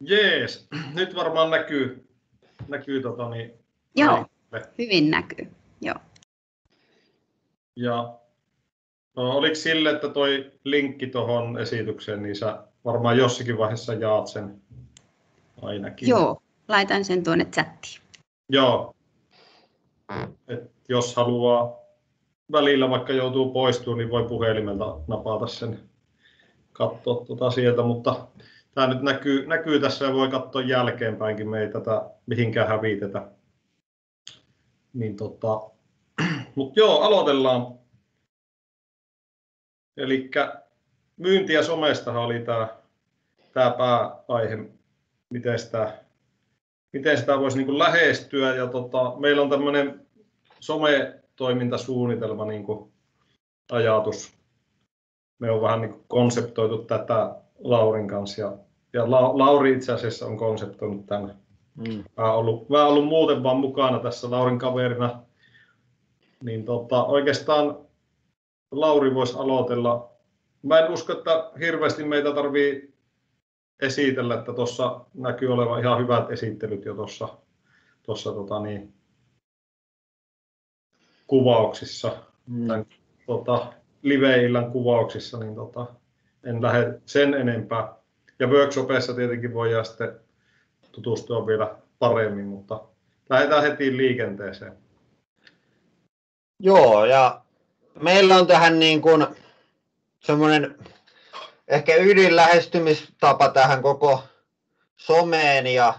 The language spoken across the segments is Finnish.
Jees, nyt varmaan näkyy, näkyy tota niin, Joo, kaikille. hyvin näkyy. Joo. Ja no, oliko sille, että toi linkki tuohon esitykseen, niin sä varmaan jossakin vaiheessa jaat sen ainakin. Joo, laitan sen tuonne chattiin. Joo. Et jos haluaa välillä vaikka joutuu poistumaan, niin voi puhelimelta napata sen, katsoa tuota sieltä, mutta tämä nyt näkyy, näkyy tässä ja voi katsoa jälkeenpäinkin, me ei tätä mihinkään hävitetä. Niin tota, mutta joo, aloitellaan. Eli myyntiä somestahan oli tämä tää pääaihe, miten sitä, miten sitä voisi niin lähestyä. Ja tota, meillä on tämmöinen sometoimintasuunnitelma niin kuin ajatus. Me on vähän niin kuin konseptoitu tätä Laurin kanssa ja, ja La, Lauri itse asiassa on konseptoinut tänne. Mm. Mä, ollut, mä ollut muuten vaan mukana tässä Laurin kaverina. Niin tota, oikeastaan Lauri voisi aloitella. Mä en usko, että hirveästi meitä tarvii esitellä, että tuossa näkyy olevan ihan hyvät esittelyt jo tuossa, tuossa tota niin, kuvauksissa, mm. tämän, tota, live-illan kuvauksissa, niin tota, en lähde sen enempää. Ja workshopissa tietenkin voidaan sitten tutustua vielä paremmin, mutta lähdetään heti liikenteeseen. Joo, ja meillä on tähän niin kuin semmoinen ehkä ydinlähestymistapa tähän koko someen ja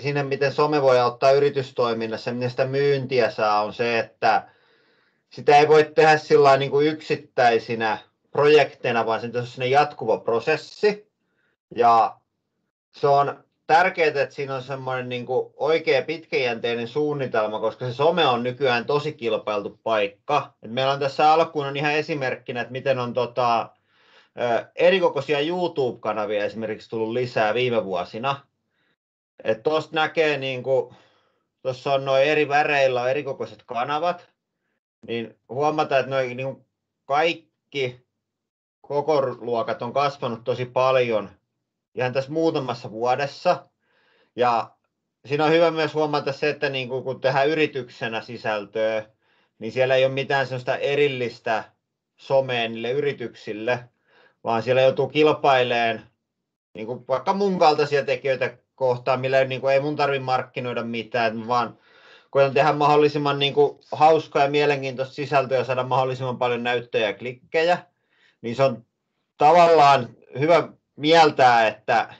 sinne, miten some voi auttaa yritystoiminnassa, miten sitä myyntiä saa, on se, että sitä ei voi tehdä sillä niin kuin yksittäisinä projekteina, vaan se on jatkuva prosessi. Ja se on tärkeää, että siinä on semmoinen niin kuin oikea pitkäjänteinen suunnitelma, koska se some on nykyään tosi kilpailtu paikka. Et meillä on tässä alkuun on ihan esimerkkinä, että miten on tota, erikokoisia YouTube-kanavia esimerkiksi tullut lisää viime vuosina. Tuosta näkee, niin tuossa on noin eri väreillä on erikokoiset kanavat, niin huomataan, että noin niin kaikki koko luokat on kasvanut tosi paljon ihan tässä muutamassa vuodessa. Ja siinä on hyvä myös huomata se, että niin kuin, kun tehdään yrityksenä sisältöä, niin siellä ei ole mitään sellaista erillistä somea niille yrityksille, vaan siellä joutuu kilpaileen niin kuin vaikka mun kaltaisia tekijöitä kohtaan, millä niin kuin ei mun tarvitse markkinoida mitään, vaan koitan tehdä mahdollisimman niin kuin, hauskaa ja mielenkiintoista sisältöä ja saada mahdollisimman paljon näyttöjä ja klikkejä, niin se on tavallaan hyvä mieltää, että,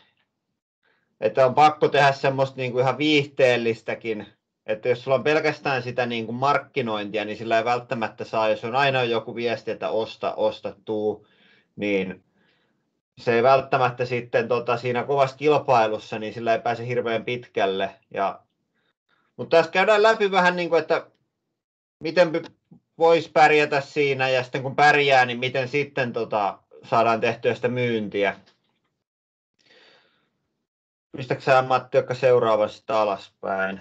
että on pakko tehdä semmoista niin kuin ihan viihteellistäkin, että jos sulla on pelkästään sitä niin kuin markkinointia, niin sillä ei välttämättä saa, jos on aina joku viesti, että osta, osta, tuu, niin se ei välttämättä sitten tota, siinä kovassa kilpailussa, niin sillä ei pääse hirveän pitkälle. Ja, mutta tässä käydään läpi vähän niin kuin, että miten voisi pärjätä siinä ja sitten kun pärjää, niin miten sitten tota, saadaan tehtyä sitä myyntiä. Pistäkö sä Matti joka seuraavasti alaspäin?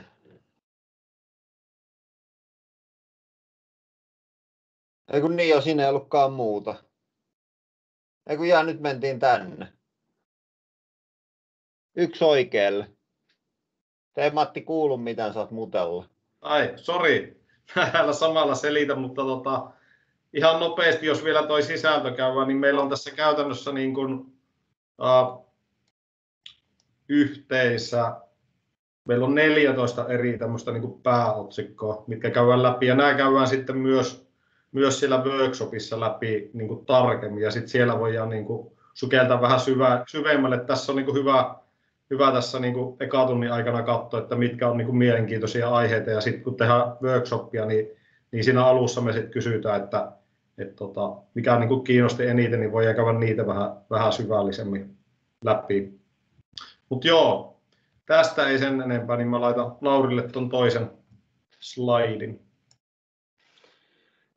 Ei kun niin jo, siinä ei ollutkaan muuta. Ei kun jää, nyt mentiin tänne. Yksi oikealle. Te ei Matti kuulu mitään, saat mutella. Ai, sori. Täällä samalla selitä, mutta tota, ihan nopeasti, jos vielä toi sisältö käy, niin meillä on tässä käytännössä niin kuin, uh, yhteensä, meillä on 14 eri tämmöistä niin pääotsikkoa, mitkä käydään läpi, ja nämä käydään sitten myös myös siellä workshopissa läpi niin kuin tarkemmin ja sitten siellä voidaan niin kuin sukeltaa vähän syvä, syvemmälle. Tässä on niin kuin hyvä, hyvä tässä niin kuin ekatunnin aikana katsoa, että mitkä on niin kuin mielenkiintoisia aiheita ja sitten kun tehdään workshopia, niin, niin siinä alussa me sitten kysytään, että, että tota, mikä niin kuin kiinnosti eniten, niin voidaan käydä niitä vähän, vähän syvällisemmin läpi. Mutta joo, tästä ei sen enempää, niin mä laitan Laurille tuon toisen slaidin.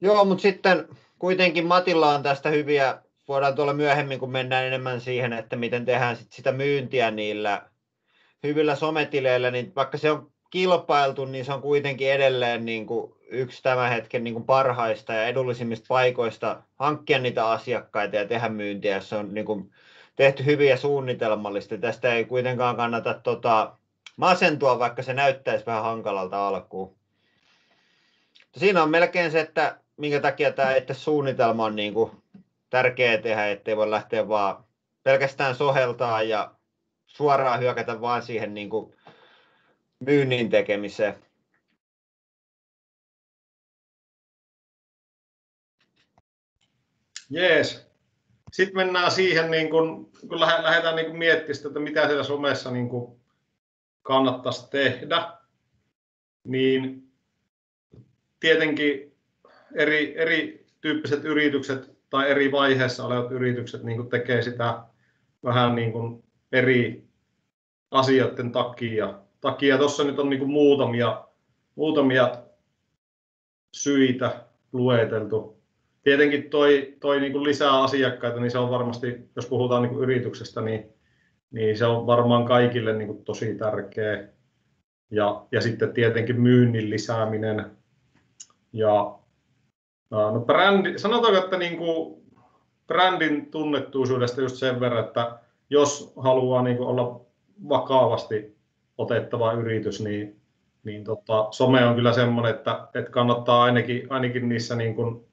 Joo, mutta sitten kuitenkin Matilla on tästä hyviä, voidaan tuolla myöhemmin, kun mennään enemmän siihen, että miten tehdään sit sitä myyntiä niillä hyvillä sometileillä, niin vaikka se on kilpailtu, niin se on kuitenkin edelleen niin kuin yksi tämän hetken niin kuin parhaista ja edullisimmista paikoista hankkia niitä asiakkaita ja tehdä myyntiä, jos on niin kuin tehty hyviä suunnitelmallisesti. Tästä ei kuitenkaan kannata tota, masentua, vaikka se näyttäisi vähän hankalalta alkuun. Siinä on melkein se, että minkä takia tämä itse suunnitelma on niin kuin tärkeä tehdä, ettei voi lähteä vaan pelkästään soheltaa ja suoraan hyökätä vaan siihen niin kuin myynnin tekemiseen. Jees. Sitten mennään siihen, niin kun, kun lähdetään niin kun miettimään sitä, että mitä siellä somessa niin kun kannattaisi tehdä, niin tietenkin eri, eri tyyppiset yritykset tai eri vaiheessa olevat yritykset niin tekee sitä vähän niin kuin eri asioiden takia. takia. Tuossa nyt on niin kuin muutamia, muutamia syitä lueteltu. Tietenkin toi, toi niin kuin lisää asiakkaita, niin se on varmasti, jos puhutaan niin kuin yrityksestä, niin, niin se on varmaan kaikille niin kuin tosi tärkeä. Ja, ja sitten tietenkin myynnin lisääminen. Ja no brändi, sanotaanko, että niin kuin brändin tunnettuisuudesta just sen verran, että jos haluaa niin kuin olla vakavasti otettava yritys, niin, niin tota, some on kyllä semmoinen, että, että kannattaa ainakin, ainakin niissä, niin kuin,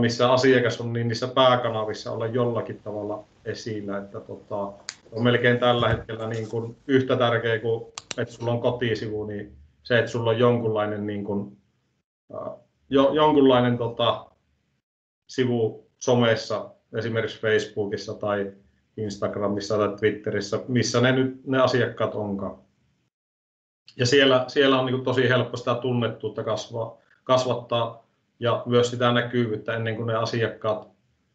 missä asiakas on, niin niissä pääkanavissa olla jollakin tavalla esillä. Että tota, on melkein tällä hetkellä niin kuin yhtä tärkeä kuin, että sulla on kotisivu, niin se, että sulla on jonkunlainen, niin kuin, jo, jonkunlainen tota, sivu somessa, esimerkiksi Facebookissa tai Instagramissa tai Twitterissä, missä ne nyt ne asiakkaat onkaan. Ja siellä, siellä on niin tosi helppo sitä tunnettuutta kasvaa, kasvattaa ja myös sitä näkyvyyttä ennen kuin ne asiakkaat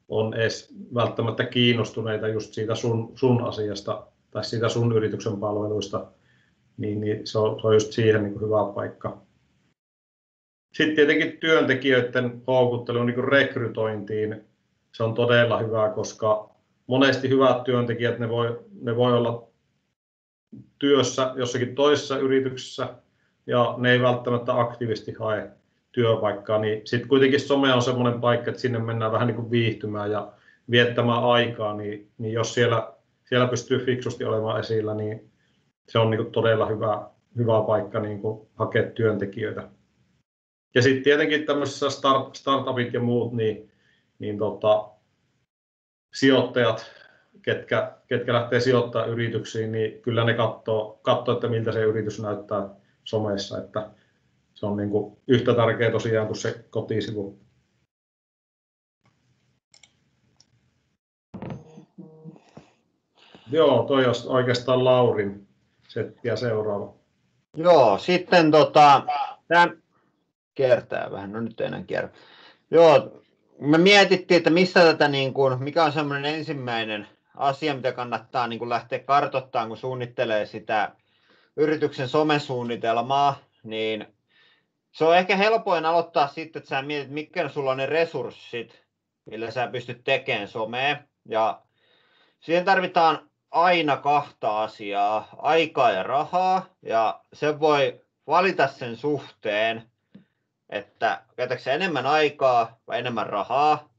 on edes välttämättä kiinnostuneita just siitä sun, sun asiasta tai siitä sun yrityksen palveluista, niin, niin se, on, se on just siihen niin hyvä paikka. Sitten tietenkin työntekijöiden houkuttelu niin rekrytointiin, se on todella hyvä, koska monesti hyvät työntekijät, ne voi, ne voi olla työssä jossakin toisessa yrityksessä ja ne ei välttämättä aktiivisesti hae työpaikkaa, niin sitten kuitenkin some on semmoinen paikka, että sinne mennään vähän niin kuin viihtymään ja viettämään aikaa, niin, niin jos siellä, siellä pystyy fiksusti olemaan esillä, niin se on niin kuin todella hyvä, hyvä paikka niin kuin hakea työntekijöitä. Ja sitten tietenkin tämmöisissä start, startupit ja muut, niin, niin tota, sijoittajat, ketkä, ketkä lähtee sijoittamaan yrityksiin, niin kyllä ne katsoo, katsoo, että miltä se yritys näyttää somessa, että se on niin kuin yhtä tärkeä tosiaan kuin se kotisivu. Joo, toi on oikeastaan Laurin setti ja seuraava. Joo, sitten tota, tämän kertaa vähän, no nyt enää kerro. Joo, me mietittiin, että mistä tätä, niin kuin, mikä on semmoinen ensimmäinen asia, mitä kannattaa niin kuin lähteä kartoittamaan, kun suunnittelee sitä yrityksen somesuunnitelmaa, niin se on ehkä helpoin aloittaa sitten, että sä mietit, mitkä sulla on ne resurssit, millä sä pystyt tekemään somea. Ja siihen tarvitaan aina kahta asiaa, aikaa ja rahaa. Ja se voi valita sen suhteen, että käytätkö enemmän aikaa vai enemmän rahaa.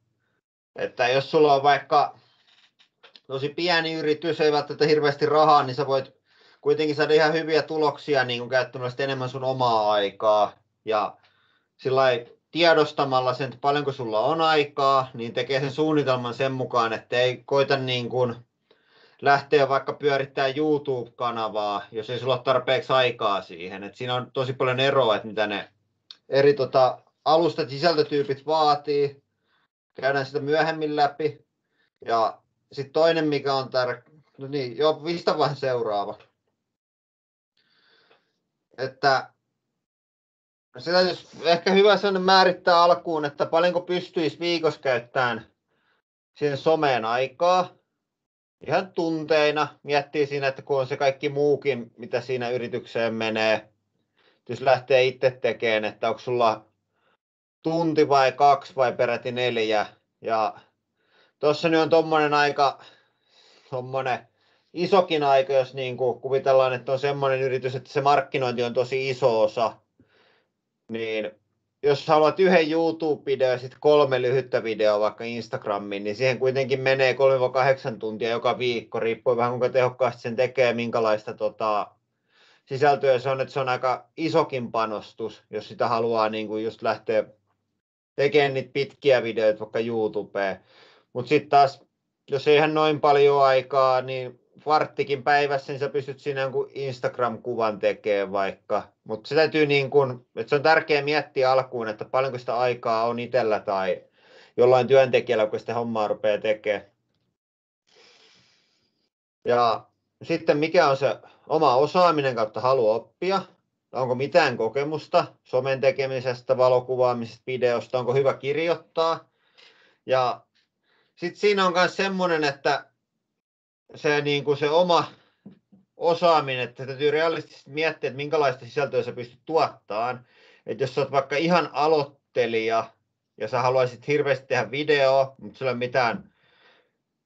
Että jos sulla on vaikka tosi pieni yritys, ei välttämättä hirveästi rahaa, niin sä voit kuitenkin saada ihan hyviä tuloksia niin käyttämällä enemmän sun omaa aikaa ja sillä tiedostamalla sen, että paljonko sulla on aikaa, niin tekee sen suunnitelman sen mukaan, että ei koita niin kuin lähteä vaikka pyörittää YouTube-kanavaa, jos ei sulla ole tarpeeksi aikaa siihen. Et siinä on tosi paljon eroa, että mitä ne eri tota, alustat sisältötyypit vaatii. Käydään sitä myöhemmin läpi. Ja sitten toinen, mikä on tärkeä, no niin, joo, pistä vain seuraava. Että sitä ehkä hyvä sen määrittää alkuun, että paljonko pystyisi viikossa käyttämään siihen someen aikaa. Ihan tunteina miettii siinä, että kun on se kaikki muukin, mitä siinä yritykseen menee. Jos lähtee itse tekemään, että onko sulla tunti vai kaksi vai peräti neljä. Ja tuossa nyt on tuommoinen aika tommonen isokin aika, jos niin kuin kuvitellaan, että on semmoinen yritys, että se markkinointi on tosi iso osa niin jos haluat yhden YouTube-videon ja sitten kolme lyhyttä videoa vaikka Instagramiin, niin siihen kuitenkin menee 3-8 tuntia joka viikko, riippuen vähän kuinka tehokkaasti sen tekee, minkälaista tota, sisältöä se on, että se on aika isokin panostus, jos sitä haluaa niin kuin just lähteä tekemään niitä pitkiä videoita vaikka YouTubeen. Mutta sitten taas, jos ei ihan noin paljon aikaa, niin varttikin päivässä, niin sä pystyt siinä Instagram-kuvan tekemään vaikka. Mutta se täytyy niin kuin, että se on tärkeää miettiä alkuun, että paljonko sitä aikaa on itsellä tai jollain työntekijällä, kun sitä hommaa rupeaa tekemään. Ja sitten mikä on se oma osaaminen kautta halu oppia, onko mitään kokemusta somen tekemisestä, valokuvaamisesta, videosta, onko hyvä kirjoittaa. Ja sitten siinä on myös semmoinen, että se, niin kuin se oma osaaminen, että täytyy realistisesti miettiä, että minkälaista sisältöä sä pystyt tuottamaan. Että jos sä oot vaikka ihan aloittelija ja sä haluaisit hirveästi tehdä videoa, mutta sulla ei ole mitään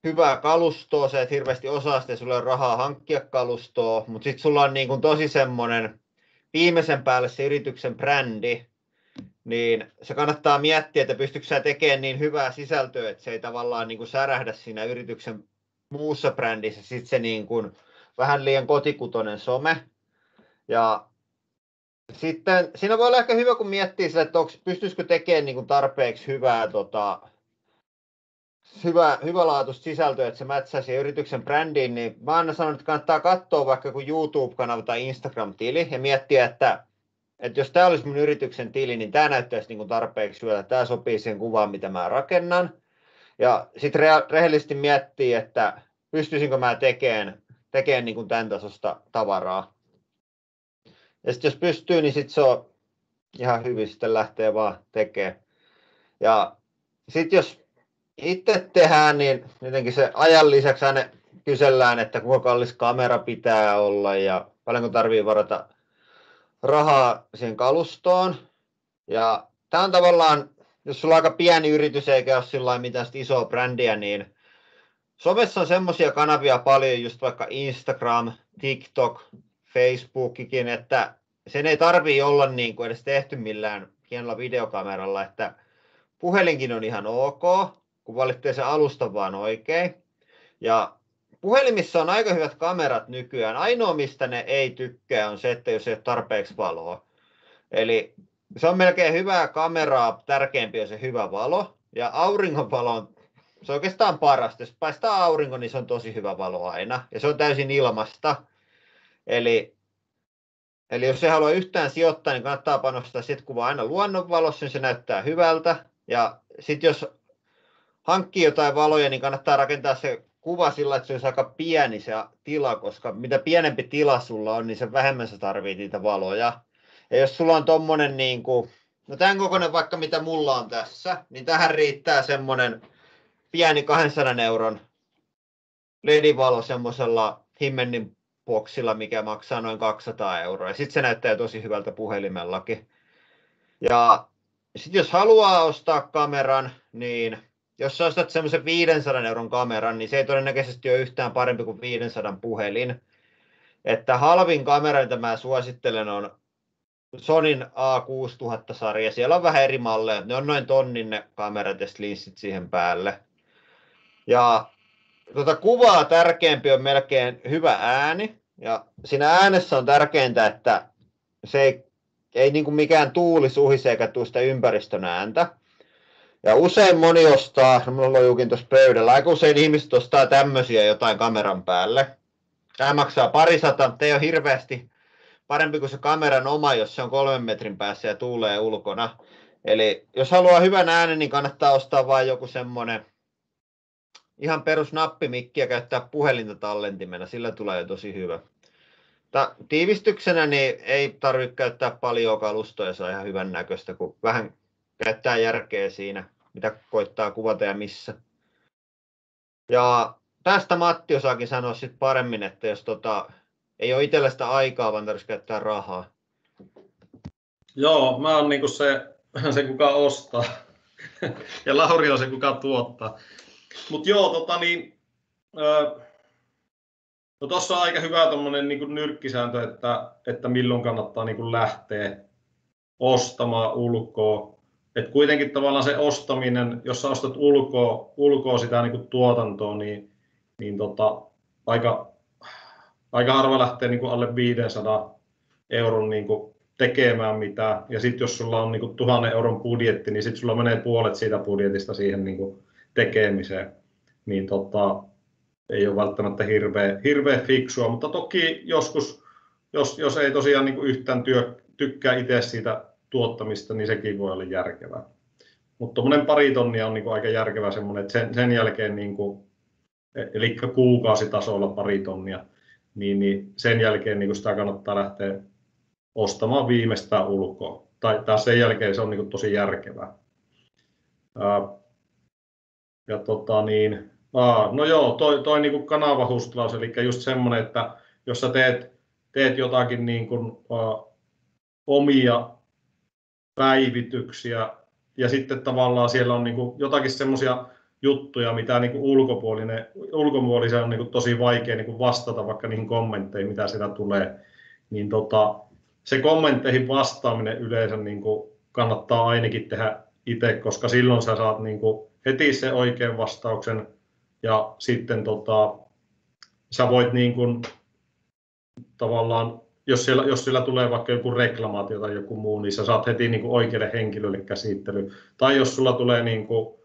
hyvää kalustoa, sä et hirveästi osaa sitä, sulla on rahaa hankkia kalustoa, mutta sitten sulla on niin kuin tosi semmoinen viimeisen päälle se yrityksen brändi, niin se kannattaa miettiä, että pystytkö sä tekemään niin hyvää sisältöä, että se ei tavallaan niin kuin särähdä siinä yrityksen muussa brändissä sitten se niin kuin vähän liian kotikutonen some. Ja sitten siinä voi olla ehkä hyvä, kun miettii sitä, että onko, pystyisikö tekemään niin kuin tarpeeksi hyvää, tota, hyvä, hyvälaatuista sisältöä, että se mätsäisi yrityksen brändiin, niin mä aina sanon, että kannattaa katsoa vaikka kuin YouTube-kanava tai Instagram-tili ja miettiä, että, että jos tämä olisi mun yrityksen tili, niin tämä näyttäisi niin kuin tarpeeksi hyvältä, tämä sopii siihen kuvaan, mitä mä rakennan. Ja sitten re- rehellisesti miettii, että pystyisinkö mä tekemään, tekemään niin kuin tämän tasosta tavaraa. Ja sitten jos pystyy, niin sitten se on ihan hyvin sitten lähtee vaan tekemään. Ja sitten jos itse tehdään, niin jotenkin se ajan lisäksi aina kysellään, että kuinka kallis kamera pitää olla ja paljonko tarvii varata rahaa siihen kalustoon. Ja tämä on tavallaan jos sulla on aika pieni yritys eikä ole sillä mitään isoa brändiä, niin somessa on semmoisia kanavia paljon, just vaikka Instagram, TikTok, Facebookikin, että sen ei tarvii olla niin kuin edes tehty millään hienolla videokameralla, että puhelinkin on ihan ok, kun valitsee se alusta vaan oikein. Ja puhelimissa on aika hyvät kamerat nykyään. Ainoa, mistä ne ei tykkää, on se, että jos ei ole tarpeeksi valoa. Eli se on melkein hyvää kameraa, tärkeämpi on se hyvä valo. Ja auringonvalo on, se on oikeastaan parasta. Jos paistaa aurinko, niin se on tosi hyvä valo aina. Ja se on täysin ilmasta. Eli, eli jos se haluaa yhtään sijoittaa, niin kannattaa panostaa sit kuva aina luonnonvalossa, niin se näyttää hyvältä. Ja sitten jos hankkii jotain valoja, niin kannattaa rakentaa se kuva sillä, että se olisi aika pieni se tila, koska mitä pienempi tila sulla on, niin sen vähemmän sä tarvitset niitä valoja. Ja jos sulla on tommonen niin kuin, no tämän kokoinen vaikka mitä mulla on tässä, niin tähän riittää semmonen pieni 200 euron ledivalo semmoisella himmennin boksilla, mikä maksaa noin 200 euroa. Ja sitten se näyttää tosi hyvältä puhelimellakin. Ja sitten jos haluaa ostaa kameran, niin jos sä ostat semmoisen 500 euron kameran, niin se ei todennäköisesti ole yhtään parempi kuin 500 puhelin. Että halvin kamera, mitä mä suosittelen, on Sonin A6000-sarja. Siellä on vähän eri malleja. Ne on noin tonnin ne kamerat ja linssit siihen päälle. Ja tuota kuvaa tärkeämpi on melkein hyvä ääni. Ja siinä äänessä on tärkeintä, että se ei, ei niin kuin mikään tuuli suhise eikä tule sitä ympäristön ääntä. Ja usein moni ostaa, no mulla on juukin tuossa pöydällä, aika usein ihmiset ostaa tämmöisiä jotain kameran päälle. Tämä maksaa parisata, mutta ei ole hirveästi parempi kuin se kameran oma, jos se on kolmen metrin päässä ja tuulee ulkona. Eli jos haluaa hyvän äänen, niin kannattaa ostaa vain joku semmoinen ihan perus nappimikki ja käyttää puhelinta tallentimena, sillä tulee jo tosi hyvä. Ta, tiivistyksenä niin ei tarvitse käyttää paljon kalustoa ja saa ihan hyvän näköistä, kun vähän käyttää järkeä siinä, mitä koittaa kuvata ja missä. Ja tästä Matti osaakin sanoa sit paremmin, että jos tota, ei ole itsellä sitä aikaa, vaan tarvitsisi käyttää rahaa. Joo, mä oon niinku se, se, kuka ostaa. ja Lauri on se, kuka tuottaa. Mutta joo, tota niin, no tuossa on aika hyvä tommonen niin nyrkkisääntö, että, että milloin kannattaa niin lähteä ostamaan ulkoa. Et kuitenkin tavallaan se ostaminen, jos sä ostat ulkoa, ulkoa sitä niin tuotantoa, niin, niin tota, aika, aika harva lähtee niin kuin alle 500 euron niin kuin tekemään mitään. Ja sitten jos sulla on niin kuin 1000 euron budjetti, niin sitten sulla menee puolet siitä budjetista siihen niin kuin tekemiseen. Niin tota, ei ole välttämättä hirveä, hirveä fiksua, mutta toki joskus, jos, jos ei tosiaan niin kuin yhtään työ, tykkää itse siitä tuottamista, niin sekin voi olla järkevää. Mutta tuommoinen pari tonnia on niin kuin aika järkevä semmoinen, että sen, sen jälkeen, niin kuin, eli kuukausitasolla pari tonnia, niin, niin sen jälkeen niin sitä kannattaa lähteä ostamaan viimeistään ulkoa. Tai taas sen jälkeen se on niin tosi järkevää. Ää, ja tota niin, aa, no joo, toi, toi niin kanavahustlaus, eli just semmoinen, että jos sä teet, teet jotakin niin kuin, ää, omia päivityksiä ja sitten tavallaan siellä on niin jotakin semmoisia juttuja, mitä niin kuin ulkopuolinen, ulkopuolisen on niin kuin tosi vaikea niin kuin vastata vaikka niihin kommentteihin, mitä siellä tulee, niin tota, se kommentteihin vastaaminen yleensä niin kuin kannattaa ainakin tehdä itse, koska silloin sä saat niin kuin heti se oikean vastauksen ja sitten tota, sä voit niin kuin, tavallaan, jos siellä, jos siellä tulee vaikka joku reklamaatio tai joku muu, niin sä saat heti niin kuin oikealle henkilölle käsittely. Tai jos sulla tulee niin kuin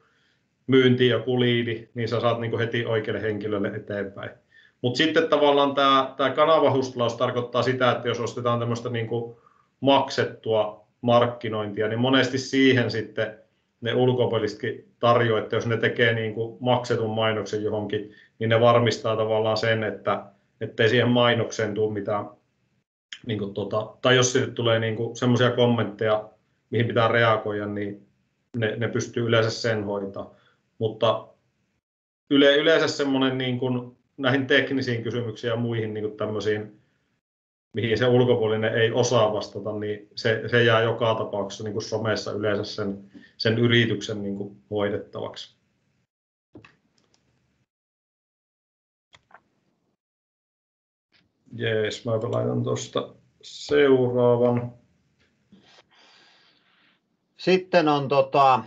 myynti ja liidi, niin sä saat niin kuin heti oikealle henkilölle eteenpäin. Mutta sitten tavallaan tämä, tämä kanavahustlaus tarkoittaa sitä, että jos ostetaan tämmöistä niin kuin maksettua markkinointia, niin monesti siihen sitten ne ulkopuolisetkin tarjoaa, että jos ne tekee niin kuin maksetun mainoksen johonkin, niin ne varmistaa tavallaan sen, että ettei siihen mainokseen tule mitään, niin kuin tota, tai jos sitten tulee niin semmoisia kommentteja, mihin pitää reagoida, niin ne, ne pystyy yleensä sen hoitaa. Mutta yle, yleensä semmoinen niin kuin näihin teknisiin kysymyksiin ja muihin niin kuin tämmöisiin, mihin se ulkopuolinen ei osaa vastata, niin se, se jää joka tapauksessa niin kuin somessa yleensä sen, sen yrityksen niin kuin hoidettavaksi. Jees, mä laitan tuosta seuraavan. Sitten on tota,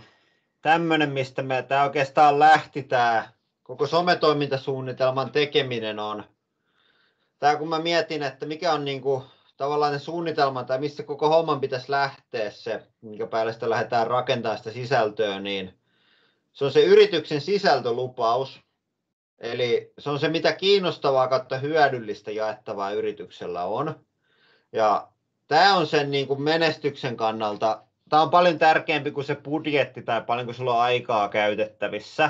tämmöinen, mistä me tämä oikeastaan lähti tämä koko sometoimintasuunnitelman tekeminen on. Tämä kun mä mietin, että mikä on niin kuin, tavallaan ne suunnitelma tai missä koko homman pitäisi lähteä se, minkä päälle sitä lähdetään rakentamaan sitä sisältöä, niin se on se yrityksen sisältölupaus. Eli se on se, mitä kiinnostavaa kautta hyödyllistä jaettavaa yrityksellä on. Ja tämä on sen niin kuin menestyksen kannalta, tämä on paljon tärkeämpi kuin se budjetti tai paljon kuin sulla on aikaa käytettävissä.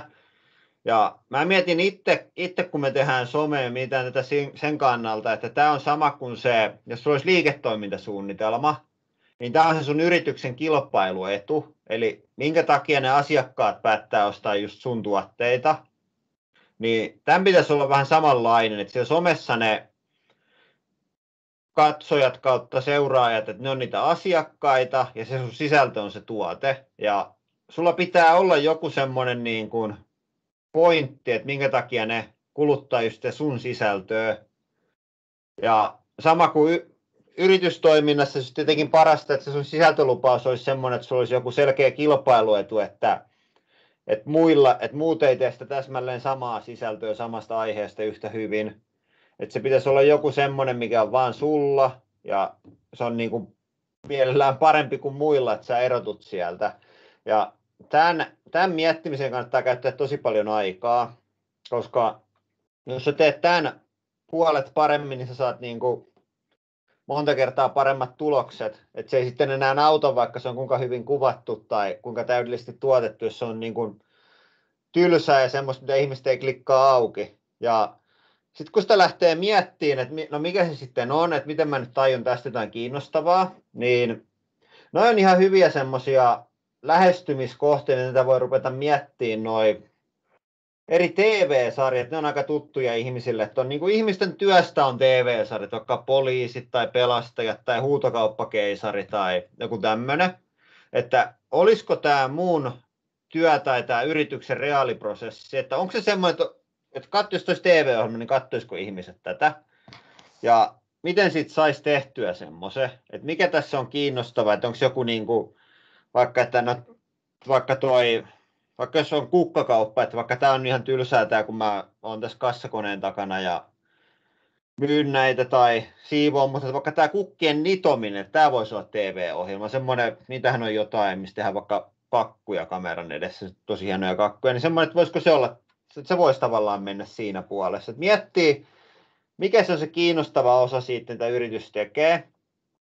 Ja mä mietin itse, itse kun me tehdään somea, mitä tätä sen kannalta, että tämä on sama kuin se, jos sulla olisi liiketoimintasuunnitelma, niin tämä on se sun yrityksen kilpailuetu. Eli minkä takia ne asiakkaat päättää ostaa just sun tuotteita. Niin tämän pitäisi olla vähän samanlainen, että siellä somessa ne katsojat kautta seuraajat, että ne on niitä asiakkaita ja se sun sisältö on se tuote. Ja sulla pitää olla joku semmoinen niin kuin pointti, että minkä takia ne kuluttaa just sun sisältöä. Ja sama kuin yritystoiminnassa, se tietenkin parasta, että se sun sisältölupaus olisi semmoinen, että sulla olisi joku selkeä kilpailuetu, että, että, muilla, että muut ei tee sitä täsmälleen samaa sisältöä samasta aiheesta yhtä hyvin. Että se pitäisi olla joku semmoinen, mikä on vaan sulla ja se on niin kuin mielellään parempi kuin muilla, että sä erotut sieltä. Ja tämän, tämän miettimiseen kannattaa käyttää tosi paljon aikaa, koska jos sä teet tämän puolet paremmin, niin sä saat niin kuin monta kertaa paremmat tulokset. Että se ei sitten enää auta, vaikka se on kuinka hyvin kuvattu tai kuinka täydellisesti tuotettu, jos se on niin kuin tylsää ja semmoista, mitä ihmiset ei klikkaa auki. Ja sitten kun sitä lähtee miettimään, että no mikä se sitten on, että miten mä nyt tajun tästä jotain kiinnostavaa, niin noin on ihan hyviä semmoisia lähestymiskohteita, mitä voi rupeta miettimään noin eri TV-sarjat, ne on aika tuttuja ihmisille, että on niin kuin ihmisten työstä on TV-sarjat, vaikka poliisit tai pelastajat tai huutokauppakeisari tai joku tämmöinen, että olisiko tämä muun työ tai tämä yrityksen reaaliprosessi, että onko se semmoinen, että katsoisi TV-ohjelma, niin katsoisiko ihmiset tätä. Ja miten sit saisi tehtyä semmoisen, että mikä tässä on kiinnostavaa, että onko joku niin kuin, vaikka, että no, vaikka toi, vaikka jos on kukkakauppa, että vaikka tämä on ihan tylsää tämä, kun mä oon tässä kassakoneen takana ja myyn näitä tai siivoon, mutta vaikka tämä kukkien nitominen, tämä voisi olla TV-ohjelma, semmoinen, niitähän on jotain, mistä tehdään vaikka kakkuja kameran edessä, tosi hienoja kakkuja, niin semmoinen, että voisiko se olla, että se voisi tavallaan mennä siinä puolessa. Että miettii, mikä se on se kiinnostava osa siitä, mitä yritys tekee.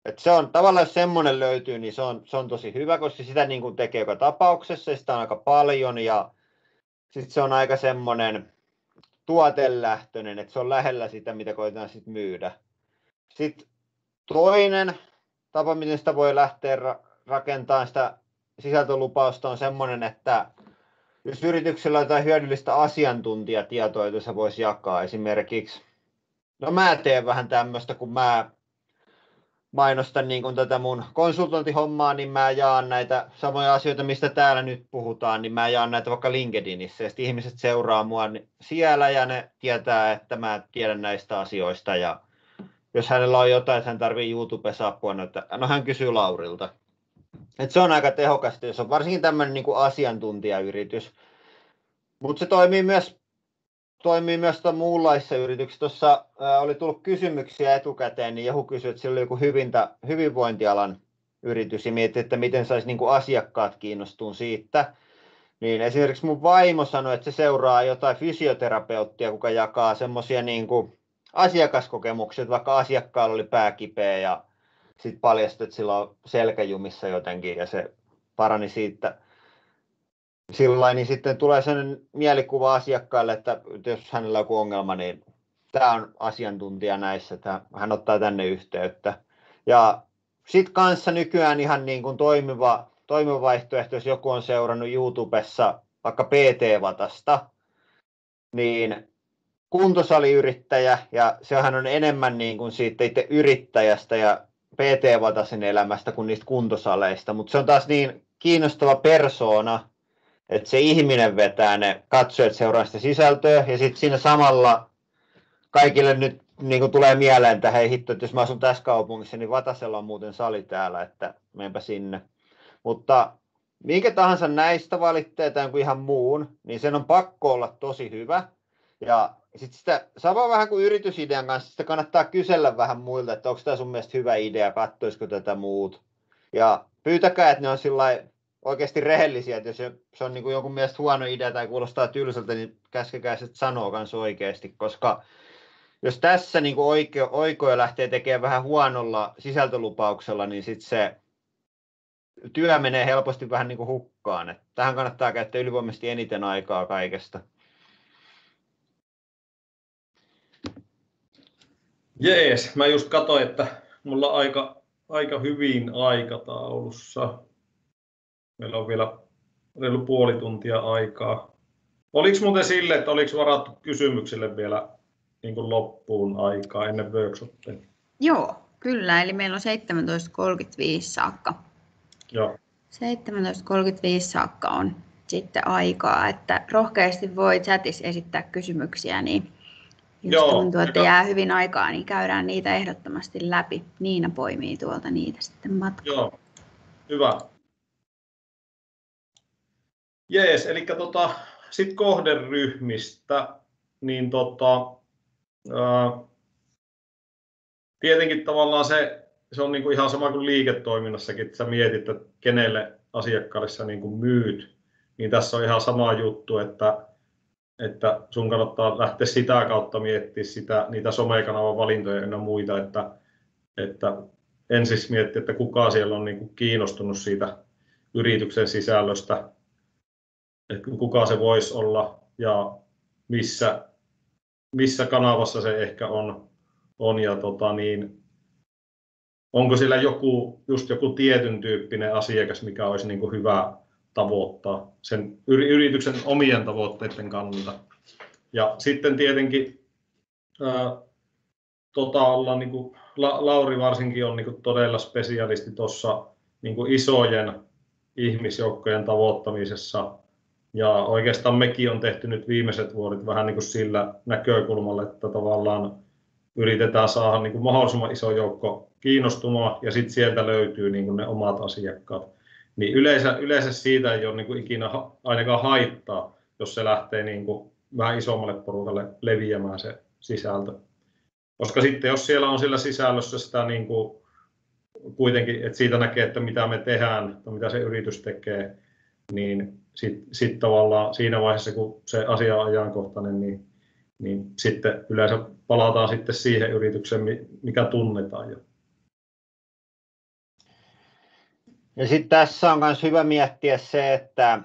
Et se on tavallaan, jos semmoinen löytyy, niin se on, se on tosi hyvä, koska sitä niin kuin tekee joka tapauksessa, ja sitä on aika paljon, ja sitten se on aika semmoinen tuotelähtöinen, että se on lähellä sitä, mitä koitetaan sitten myydä. Sitten toinen tapa, miten sitä voi lähteä ra- rakentamaan sitä sisältölupausta on semmoinen, että jos yrityksellä on jotain hyödyllistä asiantuntijatietoa, jota se voisi jakaa esimerkiksi, no mä teen vähän tämmöistä, kun mä mainostan niin kuin tätä mun konsultointihommaa, niin mä jaan näitä samoja asioita, mistä täällä nyt puhutaan, niin mä jaan näitä vaikka LinkedInissä, ja ihmiset seuraa mua siellä, ja ne tietää, että mä tiedän näistä asioista, ja jos hänellä on jotain, että hän tarvii YouTubessa apua, no, että, no hän kysyy Laurilta. Et se on aika tehokasta, jos on varsinkin tämmöinen niin kuin asiantuntijayritys. Mutta se toimii myös, toimii myös muunlaisissa yrityksissä. Tuossa oli tullut kysymyksiä etukäteen, niin joku kysyi, että sillä oli joku hyvintä, hyvinvointialan yritys ja mietti, että miten saisi niin asiakkaat kiinnostua siitä. Niin esimerkiksi mun vaimo sanoi, että se seuraa jotain fysioterapeuttia, kuka jakaa semmoisia niin asiakaskokemuksia, että vaikka asiakkaalla oli pääkipeä ja sitten paljastui, että sillä on selkäjumissa jotenkin ja se parani siitä. Sillä niin sitten tulee sellainen mielikuva asiakkaalle, että jos hänellä on joku ongelma, niin tämä on asiantuntija näissä, että hän ottaa tänne yhteyttä. Ja sitten kanssa nykyään ihan niin kuin toimiva, toimiva vaihtoehto, jos joku on seurannut YouTubessa vaikka PT-vatasta, niin kuntosaliyrittäjä, ja sehän on enemmän niin kuin siitä itse yrittäjästä ja PT-vatasen elämästä kuin niistä kuntosaleista, mutta se on taas niin kiinnostava persoona, että se ihminen vetää ne katsojat seuraa sitä sisältöä ja sitten siinä samalla kaikille nyt niin kuin tulee mieleen, että hei hitto, että jos mä asun tässä kaupungissa, niin Vatasella on muuten sali täällä, että menpä sinne. Mutta minkä tahansa näistä valitteet tai ihan muun, niin sen on pakko olla tosi hyvä. Ja sitten sitä, sama vähän kuin yritysidean kanssa, sitä kannattaa kysellä vähän muilta, että onko tämä sun mielestä hyvä idea, kattoisiko tätä muut. Ja pyytäkää, että ne on sillä oikeasti rehellisiä, että jos se on niin kuin jonkun mielestä huono idea tai kuulostaa tylsältä, niin käskekää että sanoo myös oikeasti, koska jos tässä niin kuin oikeo, oikoja lähtee tekemään vähän huonolla sisältölupauksella, niin sitten se työ menee helposti vähän niin kuin hukkaan. Että tähän kannattaa käyttää ylivoimaisesti eniten aikaa kaikesta. Jees, mä just katsoin, että mulla on aika, aika hyvin aikataulussa. Meillä on vielä reilu puoli tuntia aikaa. Oliko muuten sille, että oliko varattu kysymyksille vielä niin kuin loppuun aikaa ennen workshopia? Joo, kyllä. Eli meillä on 17.35 saakka. Joo. 17.35 saakka on sitten aikaa, että rohkeasti voi chatissa esittää kysymyksiä, niin jos Joo, tuntuu, että jää hyvin aikaa, niin käydään niitä ehdottomasti läpi. Niina poimii tuolta niitä sitten matkalla. Joo, hyvä. Jees, eli tota, sitten kohderyhmistä, niin tota, ää, tietenkin tavallaan se, se on niinku ihan sama kuin liiketoiminnassakin, että sä mietit, että kenelle asiakkaalle sä niinku myyt, niin tässä on ihan sama juttu, että että sun kannattaa lähteä sitä kautta miettiä sitä, niitä somekanavan valintoja ja muita, että, että ensin miettiä, että kuka siellä on niin kuin kiinnostunut siitä yrityksen sisällöstä, että kuka se voisi olla ja missä, missä kanavassa se ehkä on, on ja tota niin, onko siellä joku, just joku tietyn tyyppinen asiakas, mikä olisi niin kuin hyvä tavoittaa sen yrityksen omien tavoitteiden kannalta. Ja sitten tietenkin ää, tota olla, niin kuin, La, Lauri varsinkin on niin kuin todella spesialisti tuossa niin isojen ihmisjoukkojen tavoittamisessa. Ja oikeastaan mekin on tehty nyt viimeiset vuodet vähän niin kuin sillä näkökulmalla, että tavallaan yritetään saada niin kuin mahdollisimman iso joukko kiinnostumaan ja sitten sieltä löytyy niin kuin ne omat asiakkaat. Niin yleensä, yleensä siitä ei ole niin kuin ikinä ainakaan haittaa, jos se lähtee niin kuin vähän isommalle porukalle leviämään se sisältö. Koska sitten jos siellä on sillä sisällössä sitä niin kuin kuitenkin, että siitä näkee, että mitä me tehdään, mitä se yritys tekee, niin sitten sit tavallaan siinä vaiheessa, kun se asia on ajankohtainen, niin, niin sitten yleensä palataan sitten siihen yritykseen, mikä tunnetaan jo. Ja sitten tässä on myös hyvä miettiä se, että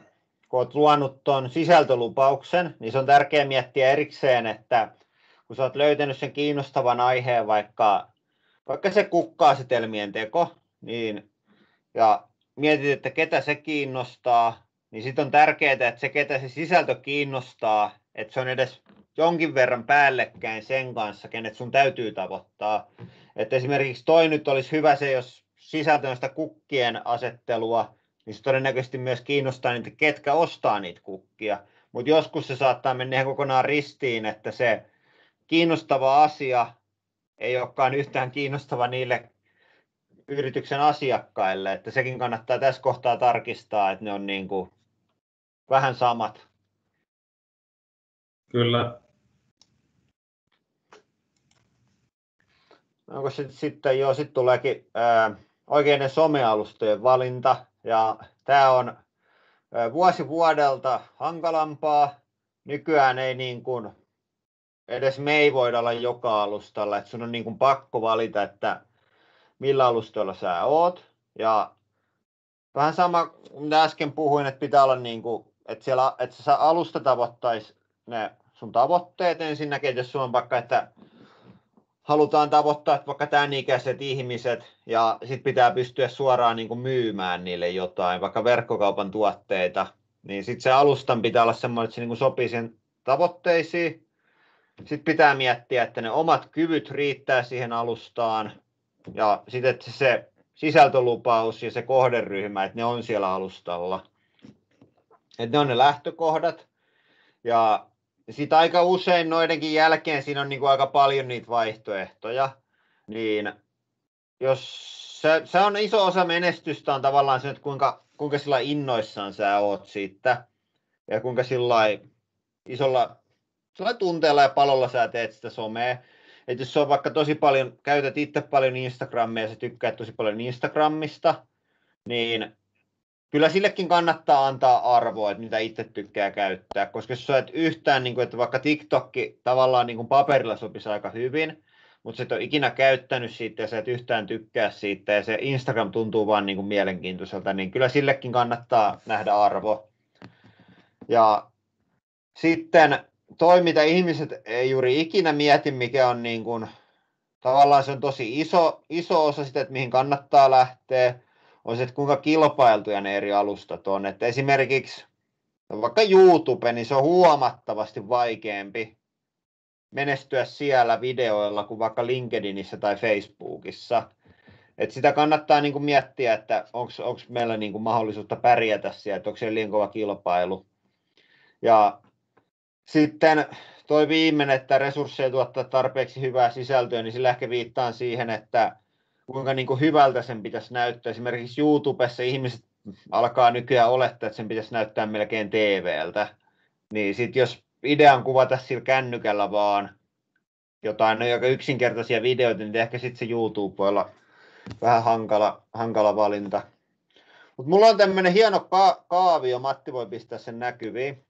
kun olet luonut tuon sisältölupauksen, niin se on tärkeää miettiä erikseen, että kun oot löytänyt sen kiinnostavan aiheen, vaikka, vaikka se kukka-asetelmien teko, niin, ja mietit, että ketä se kiinnostaa, niin sitten on tärkeää, että se, ketä se sisältö kiinnostaa, että se on edes jonkin verran päällekkäin sen kanssa, kenet sun täytyy tavoittaa. Että esimerkiksi toi nyt olisi hyvä se, jos sisältö on sitä kukkien asettelua, niin se todennäköisesti myös kiinnostaa niitä, ketkä ostaa niitä kukkia. Mutta joskus se saattaa mennä ihan kokonaan ristiin, että se kiinnostava asia ei olekaan yhtään kiinnostava niille yrityksen asiakkaille, että sekin kannattaa tässä kohtaa tarkistaa, että ne on niin kuin vähän samat. Kyllä. Onko sitten, sitten joo, sitten tuleekin ää, oikeiden somealustojen valinta, ja tämä on vuosi vuodelta hankalampaa. Nykyään ei niin kuin, edes me ei voida olla joka alustalla, että sun on niin kuin pakko valita, että millä alustalla sä oot. Ja vähän sama, mitä äsken puhuin, että pitää olla niin kuin, että, siellä, että sä alusta tavoittaisi ne sun tavoitteet ensinnäkin, että jos sulla on vaikka, että halutaan tavoittaa että vaikka tämän ikäiset ihmiset ja sitten pitää pystyä suoraan niin kuin myymään niille jotain, vaikka verkkokaupan tuotteita, niin sitten se alustan pitää olla semmoinen, että se niin kuin sopii sen tavoitteisiin. Sitten pitää miettiä, että ne omat kyvyt riittää siihen alustaan ja sitten, että se sisältölupaus ja se kohderyhmä, että ne on siellä alustalla. Että ne on ne lähtökohdat. Ja sitten aika usein noidenkin jälkeen siinä on niin kuin aika paljon niitä vaihtoehtoja, niin jos se, se on iso osa menestystä on tavallaan se, että kuinka, kuinka sillä innoissaan sä oot siitä ja kuinka sillä isolla sillä tunteella ja palolla sä teet sitä somea. että jos on vaikka tosi paljon, käytät itse paljon Instagramia ja sä tykkäät tosi paljon Instagramista, niin kyllä sillekin kannattaa antaa arvoa, että mitä itse tykkää käyttää, koska jos sä et yhtään, niin kuin, että vaikka TikTokki tavallaan niin kuin paperilla sopisi aika hyvin, mutta sä et ole ikinä käyttänyt siitä ja sä et yhtään tykkää siitä ja se Instagram tuntuu vaan niin kuin mielenkiintoiselta, niin kyllä sillekin kannattaa nähdä arvo. Ja sitten toi, mitä ihmiset ei juuri ikinä mieti, mikä on niin kuin, tavallaan se on tosi iso, iso osa sitä, että mihin kannattaa lähteä, on se, että kuinka kilpailtuja ne eri alustat on. Että esimerkiksi vaikka YouTube, niin se on huomattavasti vaikeampi menestyä siellä videoilla kuin vaikka LinkedInissä tai Facebookissa. Et sitä kannattaa niin kuin miettiä, että onko meillä niin kuin mahdollisuutta pärjätä siellä, että onko siellä liian kova kilpailu. Ja sitten toi viimeinen, että resursseja tuottaa tarpeeksi hyvää sisältöä, niin sillä ehkä viittaan siihen, että kuinka niin kuin hyvältä sen pitäisi näyttää. Esimerkiksi YouTubessa ihmiset alkaa nykyään olettaa, että sen pitäisi näyttää melkein TVltä. Niin sitten jos idean kuvata sillä kännykällä vaan jotain no, joka yksinkertaisia videoita, niin ehkä sitten se YouTube voi olla vähän hankala, hankala valinta. Mutta mulla on tämmöinen hieno ka- kaavio, Matti voi pistää sen näkyviin.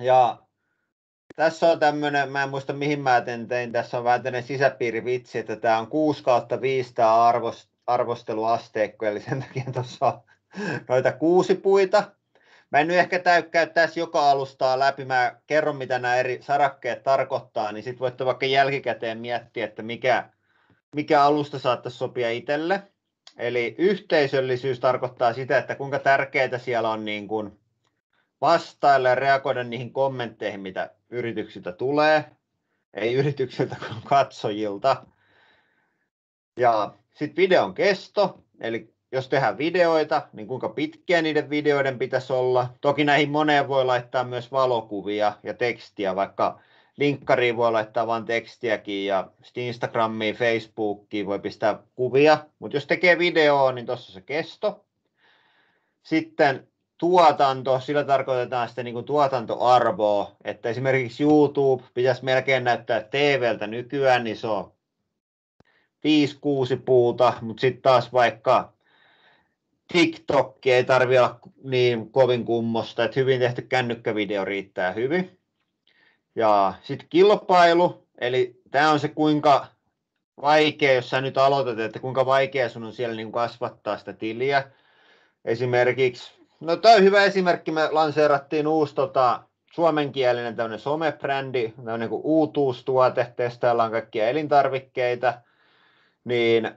Ja tässä on tämmöinen, mä en muista mihin mä tein, tässä on vähän tämmöinen sisäpiirivitsi, että tämä on 6 kautta 5 tämä arvos, arvosteluasteikko, eli sen takia tuossa on noita kuusi puita. Mä en nyt ehkä käy tässä joka alustaa läpi, mä kerron mitä nämä eri sarakkeet tarkoittaa, niin sitten voitte vaikka jälkikäteen miettiä, että mikä, mikä alusta saattaisi sopia itselle. Eli yhteisöllisyys tarkoittaa sitä, että kuinka tärkeää siellä on niin kuin vastailla ja reagoida niihin kommentteihin, mitä yrityksiltä tulee. Ei yrityksiltä, kuin katsojilta. Ja sitten videon kesto, eli jos tehdään videoita, niin kuinka pitkiä niiden videoiden pitäisi olla. Toki näihin moneen voi laittaa myös valokuvia ja tekstiä, vaikka linkkariin voi laittaa vain tekstiäkin ja Instagramiin, Facebookiin voi pistää kuvia, mutta jos tekee videoa, niin tuossa se kesto. Sitten tuotanto, sillä tarkoitetaan sitten niin tuotantoarvoa, että esimerkiksi YouTube pitäisi melkein näyttää TVltä nykyään, niin se on 5-6 puuta, mutta sitten taas vaikka TikTok ei tarvi olla niin kovin kummosta, että hyvin tehty kännykkävideo riittää hyvin. Ja sitten kilpailu, eli tämä on se kuinka vaikea, jos sä nyt aloitat, että kuinka vaikea sun on siellä niin kasvattaa sitä tiliä. Esimerkiksi, no tämä on hyvä esimerkki, me lanseerattiin uusi tota, suomenkielinen tämmöinen somebrändi, tämmöinen kuin uutuustuote, testaillaan kaikkia elintarvikkeita, niin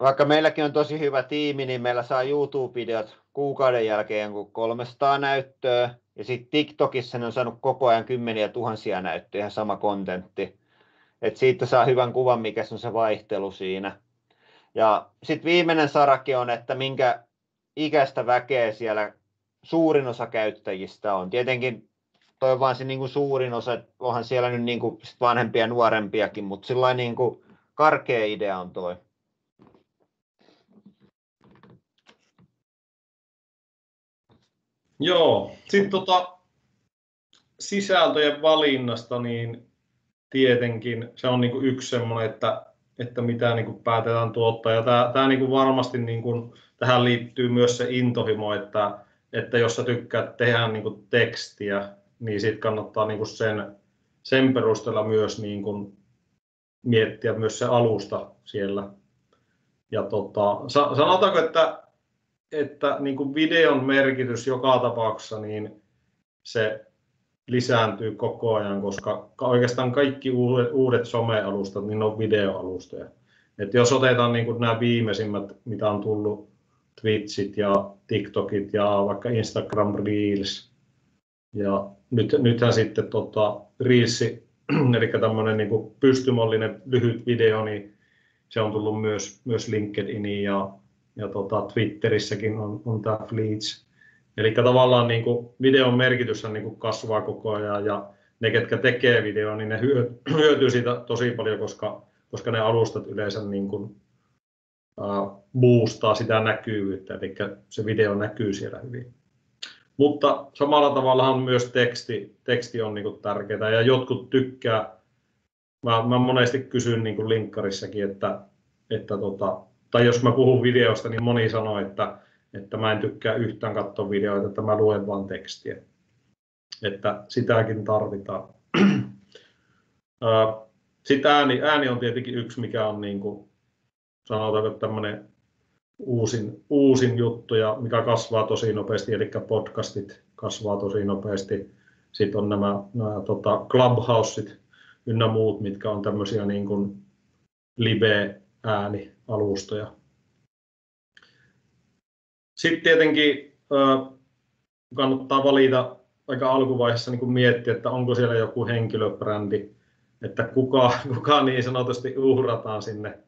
vaikka meilläkin on tosi hyvä tiimi, niin meillä saa YouTube-videot kuukauden jälkeen kuin 300 näyttöä, ja sitten TikTokissa ne on saanut koko ajan kymmeniä tuhansia näyttöjä, ihan sama kontentti. Et siitä saa hyvän kuvan, mikä on se vaihtelu siinä. Ja sitten viimeinen sarake on, että minkä ikäistä väkeä siellä suurin osa käyttäjistä on. Tietenkin toi vaan se niin kuin suurin osa, onhan siellä nyt niin kuin vanhempia nuorempiakin, mutta sillä niin kuin karkea idea on toi. Joo, sitten tota, sisältöjen valinnasta, niin tietenkin se on niinku yksi semmoinen, että, että mitä niinku päätetään tuottaa. Ja tämä, tämä niinku varmasti niinku, tähän liittyy myös se intohimo, että, että jos sä tykkäät tehdä niinku tekstiä, niin sitten kannattaa niinku sen, sen perusteella myös niinku miettiä myös se alusta siellä. Ja tota, sanotaanko, että että niin kuin videon merkitys joka tapauksessa niin se lisääntyy koko ajan, koska oikeastaan kaikki uudet, uudet somealustat niin on videoalustoja. Et jos otetaan niin kuin nämä viimeisimmät, mitä on tullut, Twitchit ja TikTokit ja vaikka Instagram Reels, ja nyt, nythän sitten tota, Reelsi, eli tämmöinen niin pystymollinen lyhyt video, niin se on tullut myös, myös LinkedIniin ja ja tota, Twitterissäkin on, on tämä Fleets. Eli tavallaan niin kuin videon merkitys niin kuin kasvaa koko ajan ja ne, ketkä tekee videoa, niin ne hyötyy siitä tosi paljon, koska, koska ne alustat yleensä niin kuin, boostaa sitä näkyvyyttä, eli se video näkyy siellä hyvin. Mutta samalla tavalla myös teksti, teksti on niin tärkeää ja jotkut tykkää, mä, mä monesti kysyn niin linkkarissakin, että, että tota, tai jos mä puhun videosta, niin moni sanoo, että, että mä en tykkää yhtään katsoa videoita, että mä luen vain tekstiä. Että sitäkin tarvitaan. Sitten ääni, ääni on tietenkin yksi, mikä on niin kuin, sanotaanko tämmöinen uusin, uusin juttu, ja mikä kasvaa tosi nopeasti, eli podcastit kasvaa tosi nopeasti. Sitten on nämä, nämä tota, clubhouseit ynnä muut, mitkä on tämmöisiä niin kuin live-ääni alustoja. Sitten tietenkin kannattaa valita aika alkuvaiheessa niin kuin miettiä, että onko siellä joku henkilöbrändi, että kuka, kuka niin sanotusti uhrataan sinne,